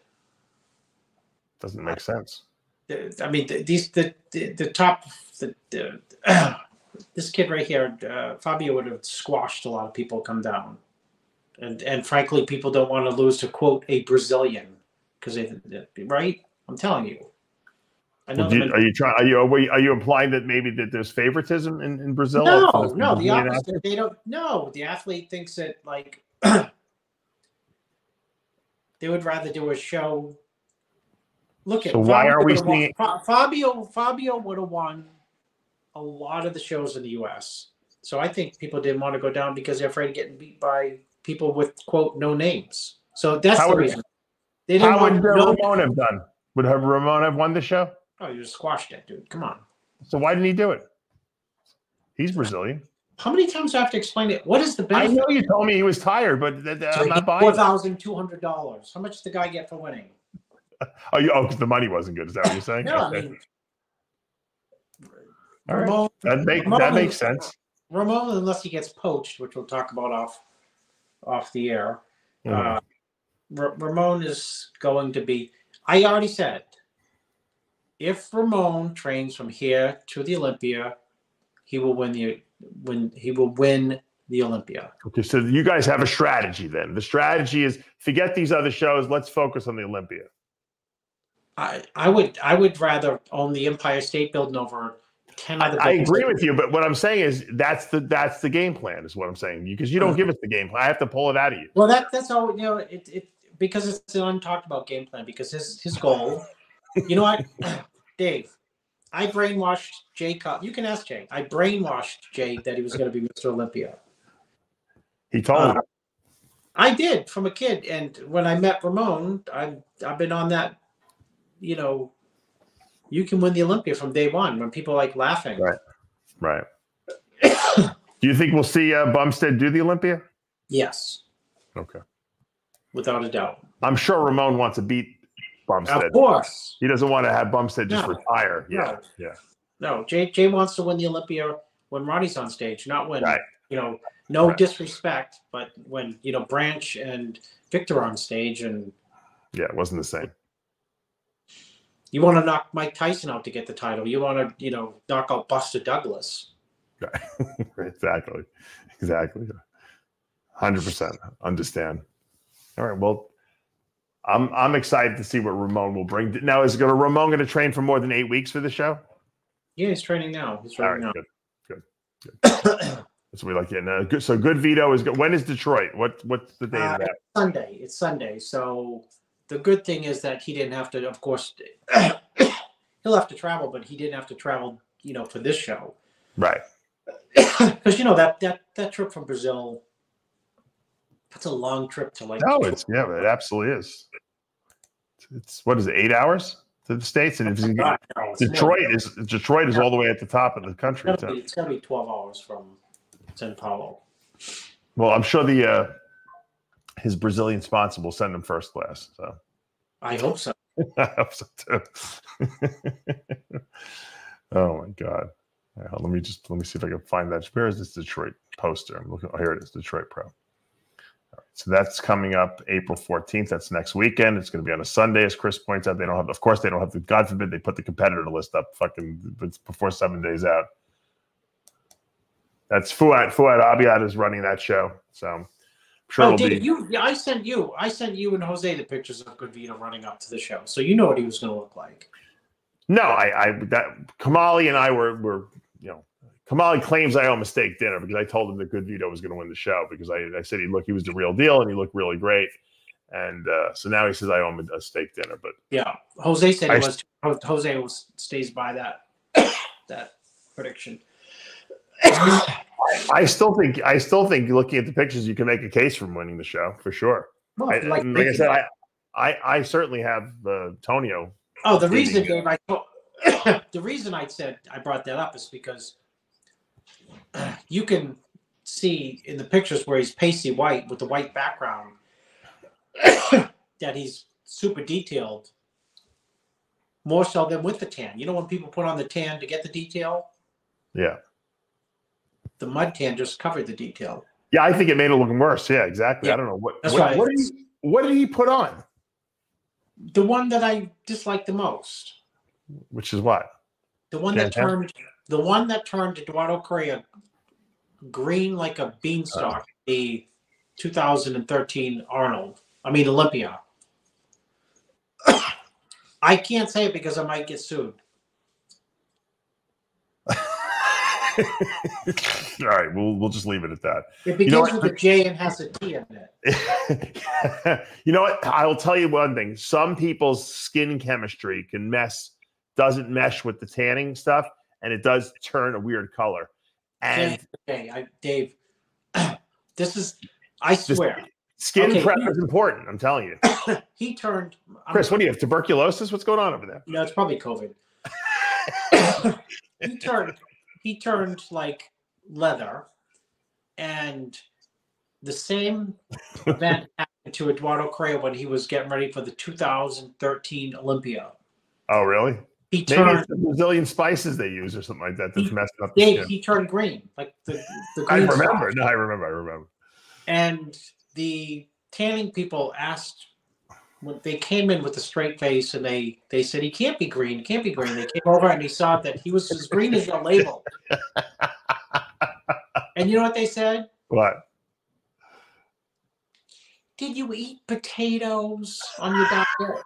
Doesn't make sense. I mean, the, these the, the the top the, the this kid right here, uh, Fabio would have squashed a lot of people come down, and and frankly, people don't want to lose to quote a Brazilian because they right. I'm telling you. I know. Well, do you- are you trying? Are you are you- are you implying that maybe that there's favoritism in, in Brazil? no, the no, the opposite. They don't. No, the athlete thinks that like they would rather do a show. Look at So why Fabio are we won- seeing- Fabio? Fabio would have won a lot of the shows in the U.S. So I think people didn't want to go down because they're afraid of getting beat by people with quote no names. So that's How the would- reason. They didn't How would. Ramon have done? Would have Ramon have won the show? Oh, you just squashed that dude. Come on. So why didn't he do it? He's Brazilian. How many times do I have to explain it? What is the best? I know you told me he was tired, but th- th- I'm not buying. Four thousand two hundred dollars. How much did the guy get for winning? Oh, you, oh, because the money wasn't good. Is that what you're saying? No, I mean, All right. Ramon, That make, Ramon- that makes sense. Ramon, unless he gets poached, which we'll talk about off off the air. Mhm. Uh, Ra- Ramon is going to be. I already said, if Ramon trains from here to the Olympia, he will win the when he will win the Olympia. Okay, so you guys have a strategy then. The strategy is forget these other shows. Let's focus on the Olympia. I I would I would rather own the Empire State Building over ten other. I agree with you, but what I'm saying is that's the that's the game plan, is what I'm saying. Because you don't uh-huh. give us the game plan. I have to pull it out of you. Well, that that's all you know. It it because it's an untalked about game plan. Because his his goal, you know what, Dave, I brainwashed Jay. You can ask Jay. I brainwashed Jay that he was going to be Mr. Olympia. He told Uh, me. I did from a kid, and when I met Ramon, I've I've been on that. You know, you can win the Olympia from day one when people like laughing. Right. Right. do you think we'll see uh, Bumstead do the Olympia? Yes, Okay. without a doubt. I'm sure Ramon wants to beat Bumstead. Of course. He doesn't want to have Bumstead just No. retire. Yeah. No. Yeah. No, Jay Jay wants to win the Olympia when Ronnie's on stage, not when Right. you know, no Right. disrespect, but when you know Branch and Victor are on stage and Yeah. It wasn't the same. you want to knock Mike Tyson out to get the title. You want to, you know, knock out Buster Douglas. exactly. Exactly. Hundred percent understand. All right. Well, I'm I'm excited to see what Ramon will bring. Now, is going to Ramon going to train for more than eight weeks for the show? Yeah, he's training now. He's training right. now. Good. Good. That's what we like getting. Uh, good. So good. Vito is good. When is Detroit? What What's the date Uh, of that? Sunday. It's Sunday. So the good thing is that he didn't have to, of course, he'll have to travel, but he didn't have to travel, you know, for this show. Right. Because you know that that that trip from Brazil, that's a long trip to like. No, it's yeah, it absolutely is. It's what is it? Eight hours to the states, and if you get- no. Detroit is Detroit is all the way at the top of the country. It's gotta, be, it's gotta be twelve hours from Sao Paulo. Well, I'm sure the uh, his Brazilian sponsor will send him first class. So I hope so. I hope so too. oh my god! Yeah, let me just let me see if I can find that. Where is this Detroit poster? I'm looking. Oh, here it is, Detroit Pro. So that's coming up April 14th. That's next weekend. It's going to be on a Sunday, as Chris points out. They don't have, of course, they don't have the. God forbid they put the competitor list up. Fucking before seven days out. That's Fuad. Fuad Abiad is running that show. So I'm sure oh, be. you, yeah, I sent you, I sent you and Jose the pictures of Good running up to the show, so you know what he was going to look like. No, I, I that Kamali and I were were you know Kamali claims I owe him a steak dinner because I told him that Good Vito was going to win the show because I, I said he look he was the real deal and he looked really great, and uh, so now he says I owe him a, steak dinner. But Yeah, Jose said I- it was. Jose was, stays by that that prediction. I still think I still think looking at the pictures you can make a case for him winning the show for sure. Well, I, like, like I said, I, I I certainly have uh, Tonio. oh, the reason, Dave, I told, the reason I said I brought that up is because you can see in the pictures where he's pasty white with the white background that he's super detailed, more so than with the tan. You know when people put on the tan to get the detail, Yeah, the mud tan just covered the detail. yeah, I think it made it look worse. Yeah, exactly. Yeah, I don't know what that's what, right. what did he what did he put on? The one that I dislike the most. Which is what? The one that Tan tan? turned the one that turned Eduardo Correa green like a beanstalk, uh. the 2013 Arnold. I mean Olympia. I can't say it because I might get sued. All right, we'll we'll just leave it at that. It begins know with a J and has a T in it. you know what? I will tell you one thing. Some people's skin chemistry can mess, doesn't mesh with the tanning stuff, and it does turn a weird color. And Okay, I, Dave, this is I swear skin Okay. prep is important. I'm telling you, he turned. I'm- Chris. What do you have? Tuberculosis? What's going on over there? No, it's probably COVID. he turned he turned like leather and the same event happened to Eduardo Correa when he was getting ready for the 2013 Olympia. Oh, really? He turned the Brazilian spices they use or something like that that's He- messing up the Dave, he turned green. Like the, the I remember. No, I remember. I remember. And the tanning people asked when they came in with a straight face and they they said he can't be green, he can't be green. They came over and he saw that he was as green as your label. and you know what they said? What? Did you eat potatoes on your diet?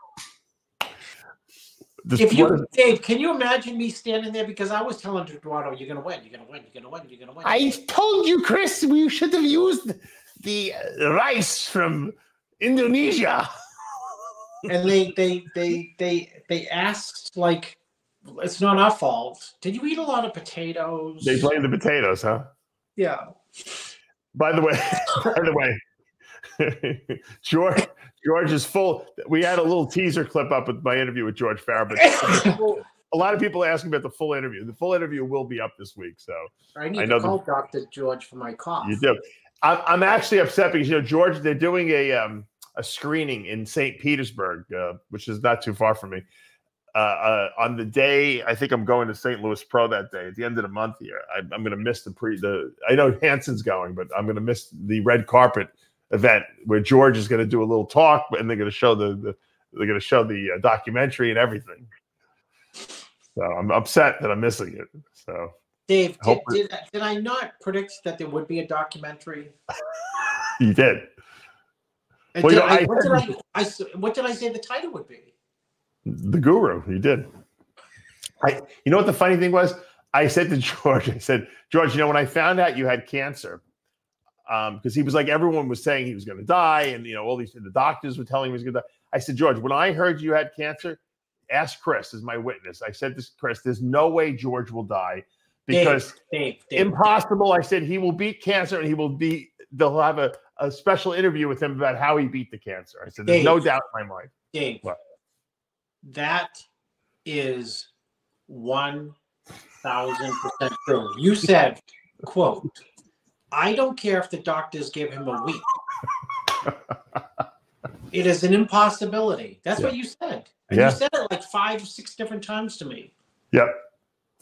This, If what you, Dave, can you imagine me standing there because I was telling Eduardo, "You're gonna win, you're gonna win, you're gonna win, you're gonna win." I told you, Chris, we should have used the rice from Indonesia. and they they they they they asked like, "It's not our fault. Did you eat a lot of potatoes?" They blame the potatoes, huh? yeah. By the way, by the way, George George is full. We had a little teaser clip up with my interview with George Farah, but a lot of people are asking about the full interview. The full interview will be up this week, so I need I know to call Doctor George for my cough. you do. I'm, I'm actually upset because you know George, they're doing a um, a screening in St. Petersburg, uh, which is not too far from me. Uh, uh, on the day, I think I'm going to St. Louis Pro that day at the end of the month here. I, I'm going to miss the pre. The I know Hanson's going, but I'm going to miss the red carpet event where George is going to do a little talk, and they're going to show the, the they're going to show the uh, documentary and everything. So I'm upset that I'm missing it. So Dave, did, did, did I not predict that there would be a documentary? you did. Well, you know, I, I what, did I, I what did I say the title would be? The guru, you did. I, you know what the funny thing was? I said to George, I said, George, you know, when I found out you had cancer, Um, because he was like, everyone was saying he was going to die, and you know, all these the doctors were telling him he was going to die. I said, George, when I heard you had cancer, ask Chris as my witness. I said this, Chris, there's no way George will die because Dave, Dave, impossible. I said he will beat cancer, and he will be. They'll have a, a special interview with him about how he beat the cancer. I said, there's no doubt in my mind. Dave, What? that is one thousand percent true. You said, "quote I don't care if the doctors give him a week. it is an impossibility." That's what you said, and Yeah. you said it like five, six different times to me. Yep.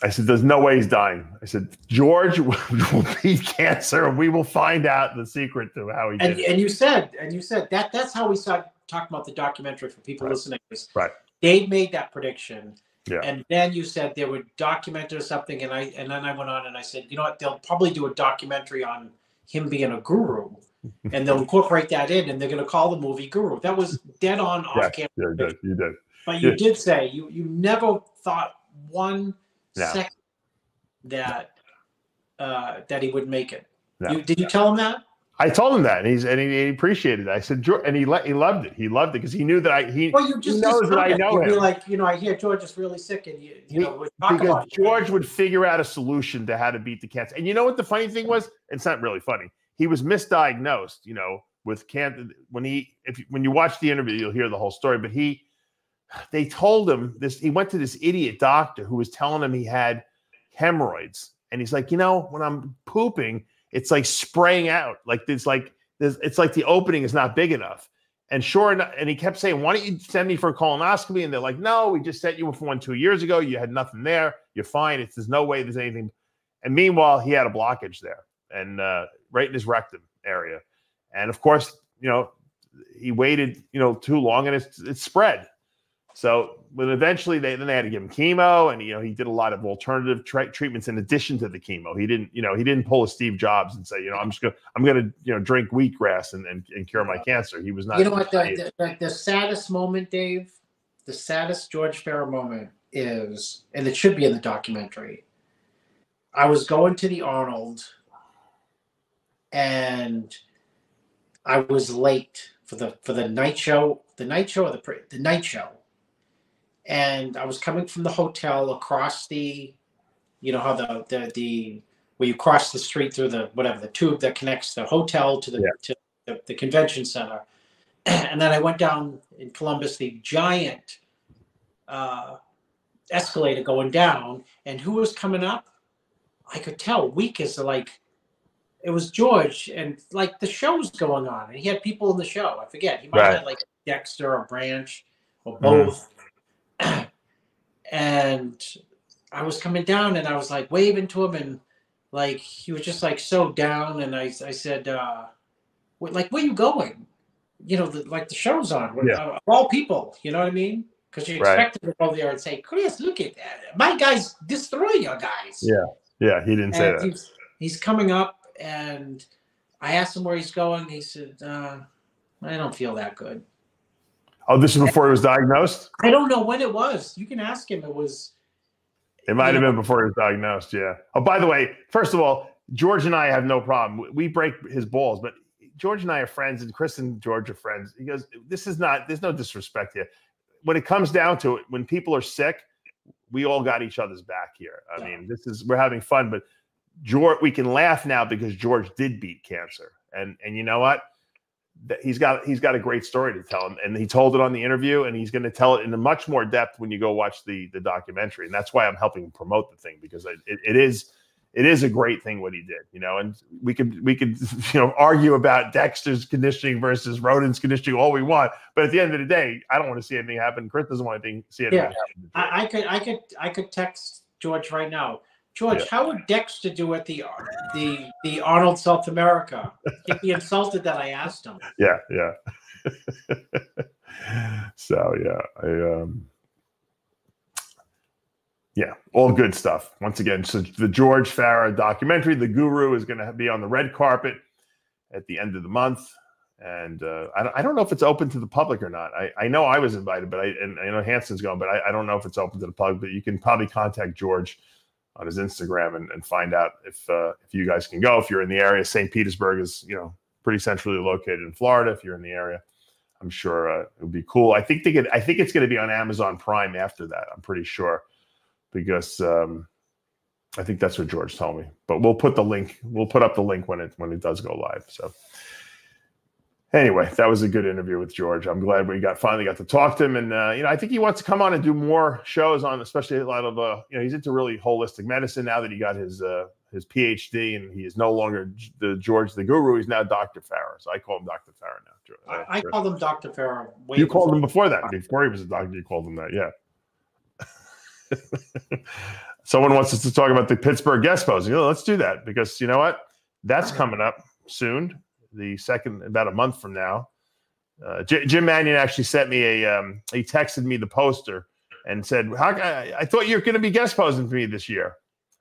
I said, "There's no way he's dying." I said, "George will beat cancer, and we will find out the secret to how he And did." and you said, and you said that that's how we started talking about the documentary for people Right. listening. is Right. Dave made that prediction. Yeah. And then you said they would document or something, and I and then I went on and I said, you know what, they'll probably do a documentary on him being a guru, and they'll incorporate that in, and they're going to call the movie Guru. That was dead on off Yeah, camera. you did. You did. But you Yeah. did say you you never thought one No. second that uh, that he would make it. No. You, did you tell him that? I told him that, and he's and he, he appreciated it. I said, "George," and he le- he loved it. He loved it because he knew that I he, Well, you just knows that I know You'd be him. like, you know, I hear George is really sick, and you, you He- know, because. George would figure out a solution to how to beat the cancer. And you know what the funny thing was? It's not really funny. He was misdiagnosed, you know, with cancer. When he, if when you watch the interview, you'll hear the whole story. But he, they told him this. He went to this idiot doctor who was telling him he had hemorrhoids, and he's like, you know, when I'm pooping, it's like spraying out. Like it's like it's like the opening is not big enough. And sure enough, and he kept saying, "Why don't you send me for a colonoscopy?" And they're like, "No, we just sent you for one two years ago. You had nothing there. You're fine. It's there's no way there's anything." And meanwhile, he had a blockage there, and uh, right in his rectum area. And of course, you know, he waited, you know, too long, and it's it's spread. So, but eventually, they then they had to give him chemo, and you know, he did a lot of alternative tra- treatments in addition to the chemo. He didn't, you know, he didn't pull a Steve Jobs and say, you know, I'm just gonna I'm gonna you know drink wheatgrass and and, and cure my cancer. He was not. You know what? The, the, the, the saddest moment, Dave, the saddest George Farah moment is, and it should be in the documentary. I was going to the Arnold, and I was late for the for the night show. The night show or the the night show, and I was coming from the hotel across the, you know how the the the where you cross the street through the whatever the tube that connects the hotel to the Yeah. to the, the convention center and then I went down in Columbus, the giant uh, escalator going down, and who was coming up? I could tell weak as like it was George, and like the show's going on, and he had people in the show. I forget he might have had like Dexter or Branch or Mhm. both, and I was coming down, and I was like waving to him, and like he was just like so down, and I I said, uh, "What- like where you going? you know, the, like the show's on. Yeah. Uh, of all people, you know what I mean? Because you Right. expect him to go there and say, "Chris, look at that! My guys destroy your guys." Yeah. yeah, he didn't say that. he's, he's coming up, and I asked him where he's going. He said, uh, "I don't feel that good." Oh, this is before he was diagnosed. I don't know when it was. You can ask him. It was. It might have been before he was diagnosed. Yeah. Oh, by the way, first of all, George and I have no problem. We- We break his balls, but George and I are friends, and Chris and George are friends. He goes, "This is not. There's no disrespect here. When it comes down to it, when people are sick, we all got each other's back here. I Yeah. mean, this is we're having fun, but George, we can laugh now because George did beat cancer, and and you know what? That he's got he's got a great story to tell, and, and he told it on the interview, and he's going to tell it in a much more depth when you go watch the the documentary, and that's why I'm helping him promote the thing because it, it, is it is a great thing what he did, you know, and we could we could you know argue about Dexter's conditioning versus Rhoden's conditioning all we want, but at the end of the day, I don't want to see anything happen. Chris doesn't want to see anything Yeah. happen. I, I could. I could. I could text George right now. George, Yeah. how would Dexter do at the the the Arnold South America? He'd be insulted that I asked him. yeah yeah so yeah i um yeah all good stuff once again so the george farah documentary the guru is going to be on the red carpet at the end of the month and uh, I, don't, I don't know if it's open to the public or not i, I know i was invited but i and i know hanson's going but I, I don't know if it's open to the public but you can probably contact george on his instagram and, and find out if uh, if you guys can go if you're in the area st petersburg is you know pretty centrally located in Florida. If you're in the area, I'm sure uh, it would be cool. I think they could. I think it's going to be on Amazon Prime after that. I'm pretty sure because um, I think that's what George told me. But we'll put the link. We'll put up the link when it when it does go live. So anyway, that was a good interview with George. I'm glad we got finally got to talk to him, and uh, you know I think he wants to come on and do more shows on, especially a lot of uh, you know he's into really holistic medicine now that he got his uh, his PhD and he is no longer the George the Guru. He's now Dr. Farah. So I call him Dr. Farah now. George. I, I called him Dr. Farah. you called him before that. Before he was a doctor, you called him that. Yeah. Someone wants us to talk about the Pittsburgh guest posing. You know, let's do that because you know what? That's coming up soon. The second, about a month from now. Uh, J- Jim Mannion actually sent me a. Um, he texted me the poster and said, "How? I, I thought you were going to be guest posing for me this year."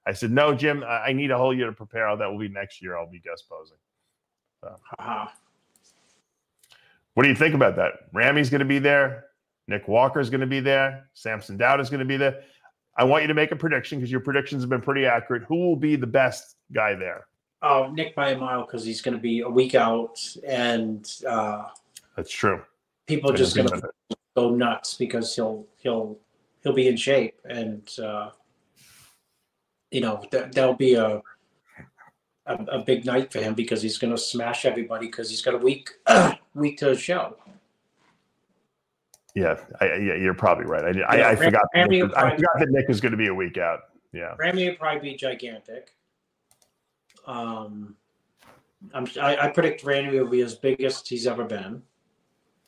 I said, no, Jim, I I need a whole year to prepare. That will be next year. I'll be guest posing. Haha. What do you think about that? Ramy's going to be there. Nick Walker's going to be there. Samson Dauda is going to be there. I want you to make a prediction because your predictions have been pretty accurate. Who will be the best guy there? Oh, Nick by a mile because he's going to be a week out, and uh, That's true. people are I just going to go nuts because he'll he'll he'll be in shape, and uh, you know th- that'll be a, a a big night for him because he's going to smash everybody because he's got a week week to show. Yeah, I, I- yeah, you're probably right. I, I, Yeah, I Ram- forgot. that Ramy Nick, I forgot that Nick was going to be a week out. Yeah, Ramy will probably be gigantic. Um, I'm, I, I predict Randy will be as biggest he's ever been.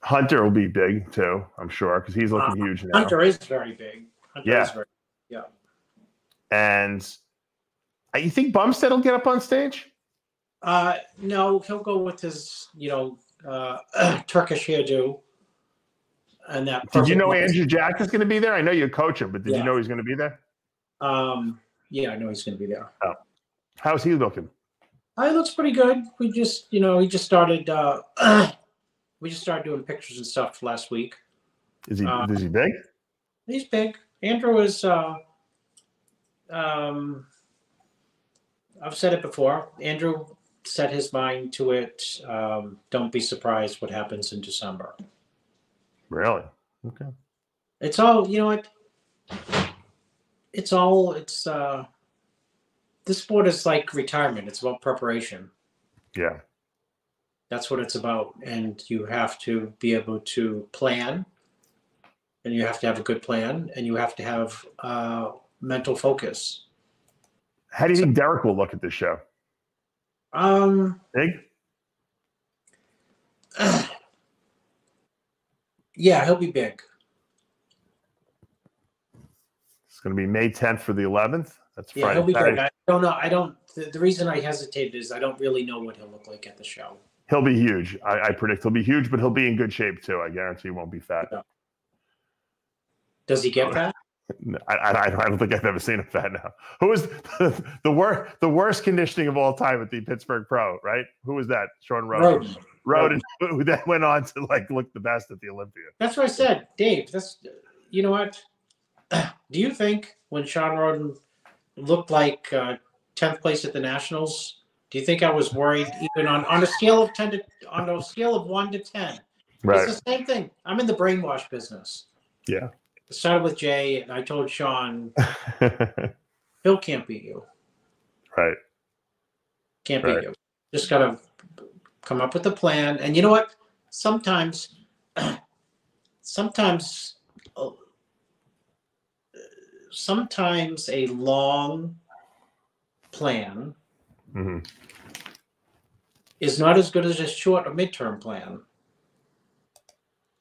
Hunter will be big too. I'm sure because he's looking Uh, huge now. Hunter is very big. Hunter Yeah. is very, yeah. And uh, you think Bumstead will get up on stage? Uh, no, he'll go with his, you know, uh, Turkish hairdo. And that. Did you know. Andrew Jacked is going to be there? I know you coach him, but did Yeah. you know he's going to be there? Um, yeah, I know he's going to be there. How's he looking? Uh, it looks pretty good. We just, you know, he just started. Uh, we just started doing pictures and stuff last week. Is he Uh, is he big? He's big. Andrew is. Uh, um, I've said it before. Andrew set his mind to it. Um, don't be surprised what happens in December. Really? Okay. It's all you know. What? It's all. It's. uh This sport is like retirement. It's about preparation. Yeah. That's what it's about, and you have to be able to plan, and you have to have a good plan, and you have to have uh, mental focus. How do you think Derek will look at this show? Um, Big? yeah, he'll be big. It's going to be May 10th for the 11th. That's Yeah, Friday. he'll be. Saturday. I don't know. I don't. The, the reason I hesitated is I don't really know what he'll look like at the show. He'll be huge. I, I predict he'll be huge, but he'll be in good shape too. I guarantee he won't be fat. Does he get fat? I, I, I don't think I've ever seen him fat now. Who was the worst the worst conditioning of all time at the Pittsburgh Pro? Right? Who was that? Shawn Rhoden. Rhoden. Rhoden, who then went on to like look the best at the Olympia. That's what I said, Dave. That's you know what? Do you think when Shawn Rhoden looked like uh, tenth place at the Nationals, do you think I was worried even on on a scale of ten to on a scale of one to ten? Right. It's the same thing. I'm in the brainwash business. Yeah. It started with Jay, and I told Shawn, Bill can't beat you. right. Can't beat you. Just gotta come up with a plan. And you know what? Sometimes, sometimes, sometimes a long plan hmm is not as good as a short or midterm plan.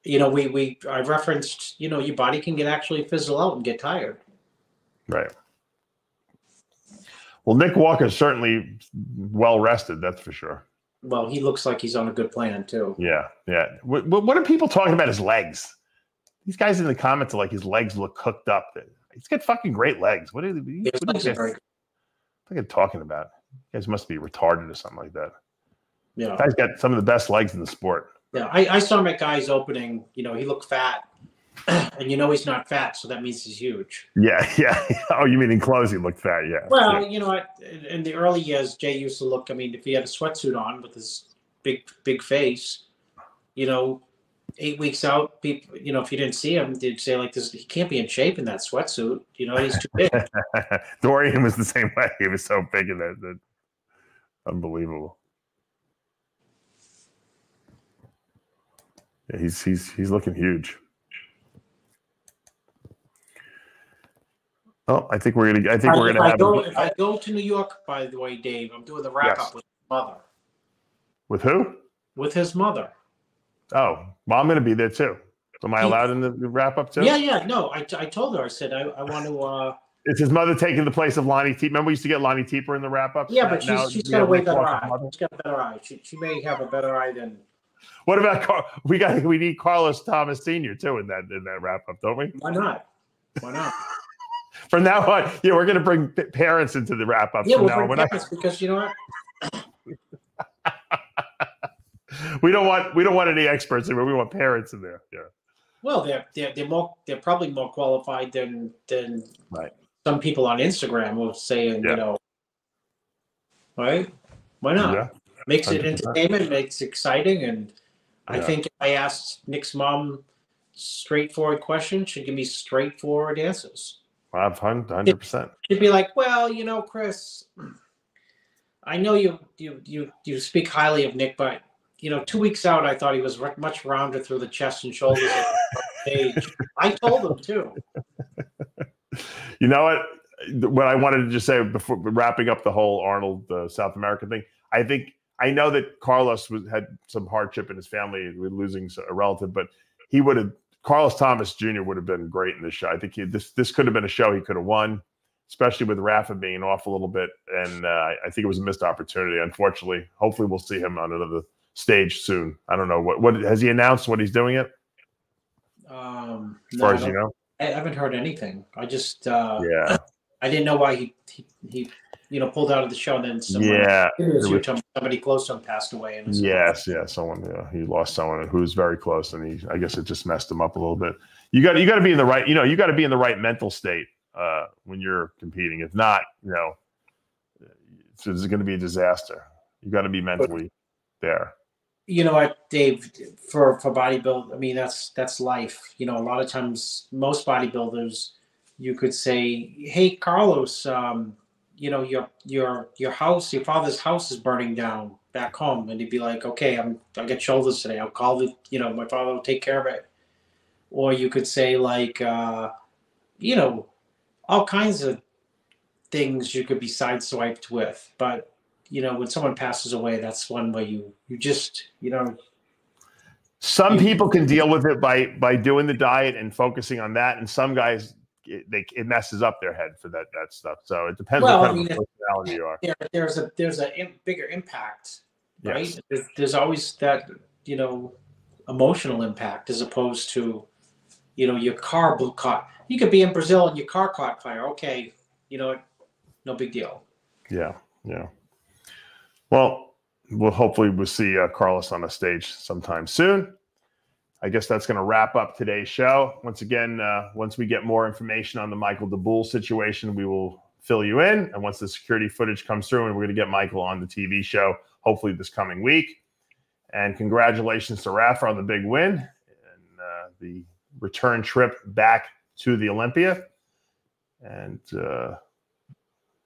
You know, we we I referenced. You know, your body can get actually fizzle out and get tired. Right. Well, Nick Walker's certainly well rested. That's for sure. Well, he looks like he's on a good plan too. Yeah. Yeah. What, what what are people talking about his legs? These guys in the comments are like his legs look cooked up. He's got fucking great legs. What are, what are legs you guys, what are you talking about? You guys must be retarded or something like that. Yeah. Guy's got some of the best legs in the sport. Yeah, I, I saw him at guy's opening. You know, he looked fat, and you know he's not fat, so that means he's huge. Yeah, yeah. Oh, you mean in clothes he looked fat? Yeah. Well, yeah. you know what? In- In the early years, Jay used to look. I mean, if he had a sweatsuit on with his big big face, you know, eight weeks out, people, you know, if you didn't see him, they'd say like this: he can't be in shape in that sweatsuit. You know, he's too big. Dorian was the same way. He was so big in that. that unbelievable. Yeah, he's he's he's looking huge. Oh, I think we're gonna. I think we're gonna I have go if I go to New York, by the way, Dave, I'm doing the wrap Yes. up with his mother. with who? With his mother. Oh, well, I'm gonna be there too. Am I allowed in the, wrap up too? Yeah, yeah. No, I, I told her. I said I, I want to. uh Is his mother taking the place of Lonnie Teper? Remember, we used to get Lonnie Teper in the wrap up. Yeah, but she's she's got a way better eye. She's got a better eye. She, she may have a better eye than What about Car- we got? We need Carlos Thomas Senior too in that in that wrap up, don't we? why not? Why not? from now on, yeah, we're going to bring parents into the wrap up. Yeah, we'll bring parents because you know what? we don't want we don't want any experts in there. We want parents in there. Yeah. Well, they're they're they're more they're probably more qualified than than right. some people on Instagram will say, yeah. you know, right? Why not? Yeah. Makes 100%. it entertainment, makes it exciting, and yeah. I think if I asked Nick's mom straightforward questions, she'd give me straightforward answers. Five hundred percent. She'd be like, "Well, you know, Chris, I know you you you you speak highly of Nick, but you know, two weeks out, I thought he was much rounder through the chest and shoulders. I told him too. You know what? What I wanted to just say before wrapping up the whole Arnold uh, South America thing, I think I know that Carlos was, had some hardship in his family with losing a relative, but he would have Carlos Thomas Jr. would have been great in this show. I think he, this this could have been a show he could have won, especially with Rafa being off a little bit, and uh, I think it was a missed opportunity. Unfortunately, hopefully we'll see him on another stage soon. I don't know what what has he announced what he's doing it. Um, as far as you know, I haven't heard anything. I just uh, yeah, I didn't know why he, he he you know pulled out of the show. And then someone, yeah, was, somebody close to him passed away. And yes, yeah, someone yeah, he lost someone who was very close, and he I guess it just messed him up a little bit. You got you got to be in the right you know you got to be in the right mental state uh, when you're competing. If not, you know, it's, it's going to be a disaster. You got to be mentally there you know what, Dave, for for bodybuild, I mean that's that's life. You know, a lot of times most bodybuilders, you could say, "Hey, Carlos, um, you know your your your house, your father's house is burning down back home," and he'd be like, "Okay, I'm I get shoulders today. I'll call the you know my father will take care of it." Or you could say like, uh, you know, all kinds of things you could be sideswiped with, but you know, when someone passes away, that's one way you you just you know. Some people can deal with it by by doing the diet and focusing on that, and some guys it, they, it messes up their head for that that stuff. So it depends well, kind I mean, personality you are. There, there's a there's a Im- bigger impact, right? Yes. There's, there's always that you know emotional impact as opposed to you know your car caught. You could be in Brazil and your car caught fire. Okay, you know, no big deal. Yeah, yeah. Well, we'll hopefully we'll see uh, Carlos on a stage sometime soon. I guess that's going to wrap up today's show. Once again, uh, once we get more information on the Michael Daboul situation, we will fill you in. And once the security footage comes through, and we're going to get Michael on the TV show, hopefully this coming week. And congratulations to Rafa on the big win and uh, the return trip back to the Olympia. And uh,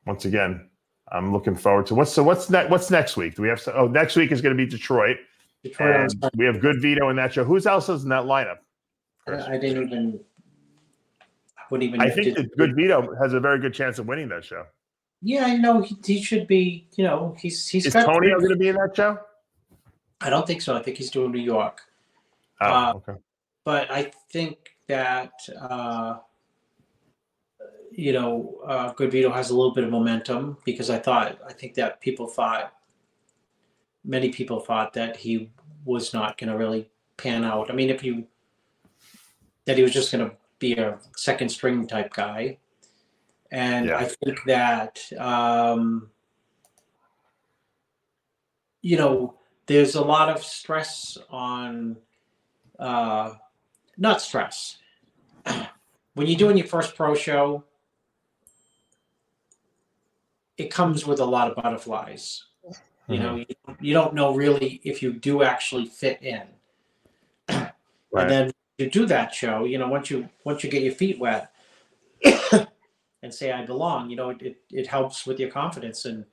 once again, I'm looking forward to what's so what's next what's next week? Do we have so, oh next week is going to be Detroit. Detroit we have good Vito in that show. Who's else is in that lineup? I, I didn't even I wouldn't even I think that good Vito has a very good chance of winning that show. Yeah, I know he, he should be, you know, he's he's Is Tony going to be in that show? I don't think so. I think he's doing New York. Oh, uh, okay. But I think that uh, you know, uh, Good Vito has a little bit of momentum because I thought, I think that people thought, many people thought that he was not going to really pan out. I mean, if you, that he was just going to be a second string type guy. And yeah. I think that, um, you know, there's a lot of stress on, uh, not stress. when you're doing your first pro show, it comes with a lot of butterflies. Mm-hmm. You know, you, you, don't know really if you do actually fit in. right. And then you do that show, you know, once you once you get your feet wet and say I belong, you know, it, it, it helps with your confidence and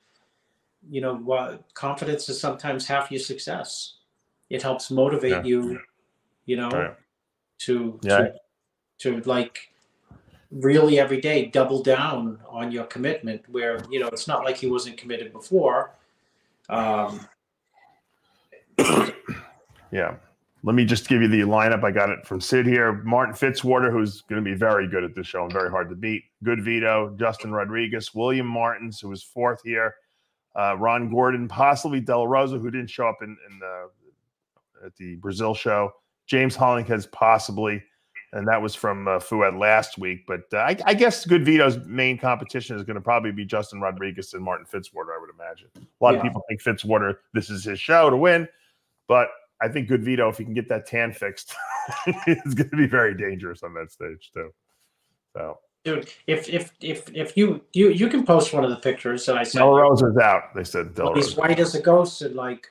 you know what confidence is sometimes half your success. It helps motivate yeah. you, you know, right. to, yeah. to to like really every day double down on your commitment where you know it's not like he wasn't committed before. Um, yeah. Let me just give you the lineup. I got it from sid here. Martin fitzwater who's going to be very good at this show and very hard to beat. Good vito justin rodriguez william martins who was fourth here. Uh, ron gordon possibly del rosa who didn't show up in, in the at the brazil show. James hollingshead possibly and that was from uh, Fouad last week. But uh, I, I, guess Good Vito's main competition is going to probably be Justin Rodriguez and Martin Fitzwater. I would imagine. A lot yeah. of people think Fitzwater this is his show to win, but I think Good Vito, if he can get that tan fixed, is going to be very dangerous on that stage too. So. Dude, if if if if you you you can post one of the pictures that I said. Del is out. They said Del He's white as a ghost and like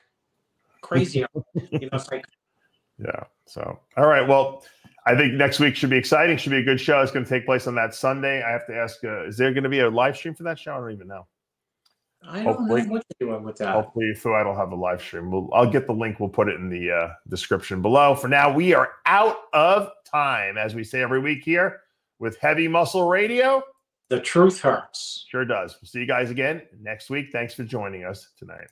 crazy. you know, it's like. Yeah. So all right. Well, I think next week should be exciting. Should be a good show. It's going to take place on that Sunday. I have to ask: uh, Is there going to be a live stream for that show? I don't even know. I don't hopefully, know what you're doing with that. Hopefully, I don't have a live stream. We'll, I'll get the link. We'll put it in the uh, description below. For now, we are out of time, as we say every week here with Heavy Muscle Radio. The truth hurts. Sure does. We'll see you guys again next week. Thanks for joining us tonight.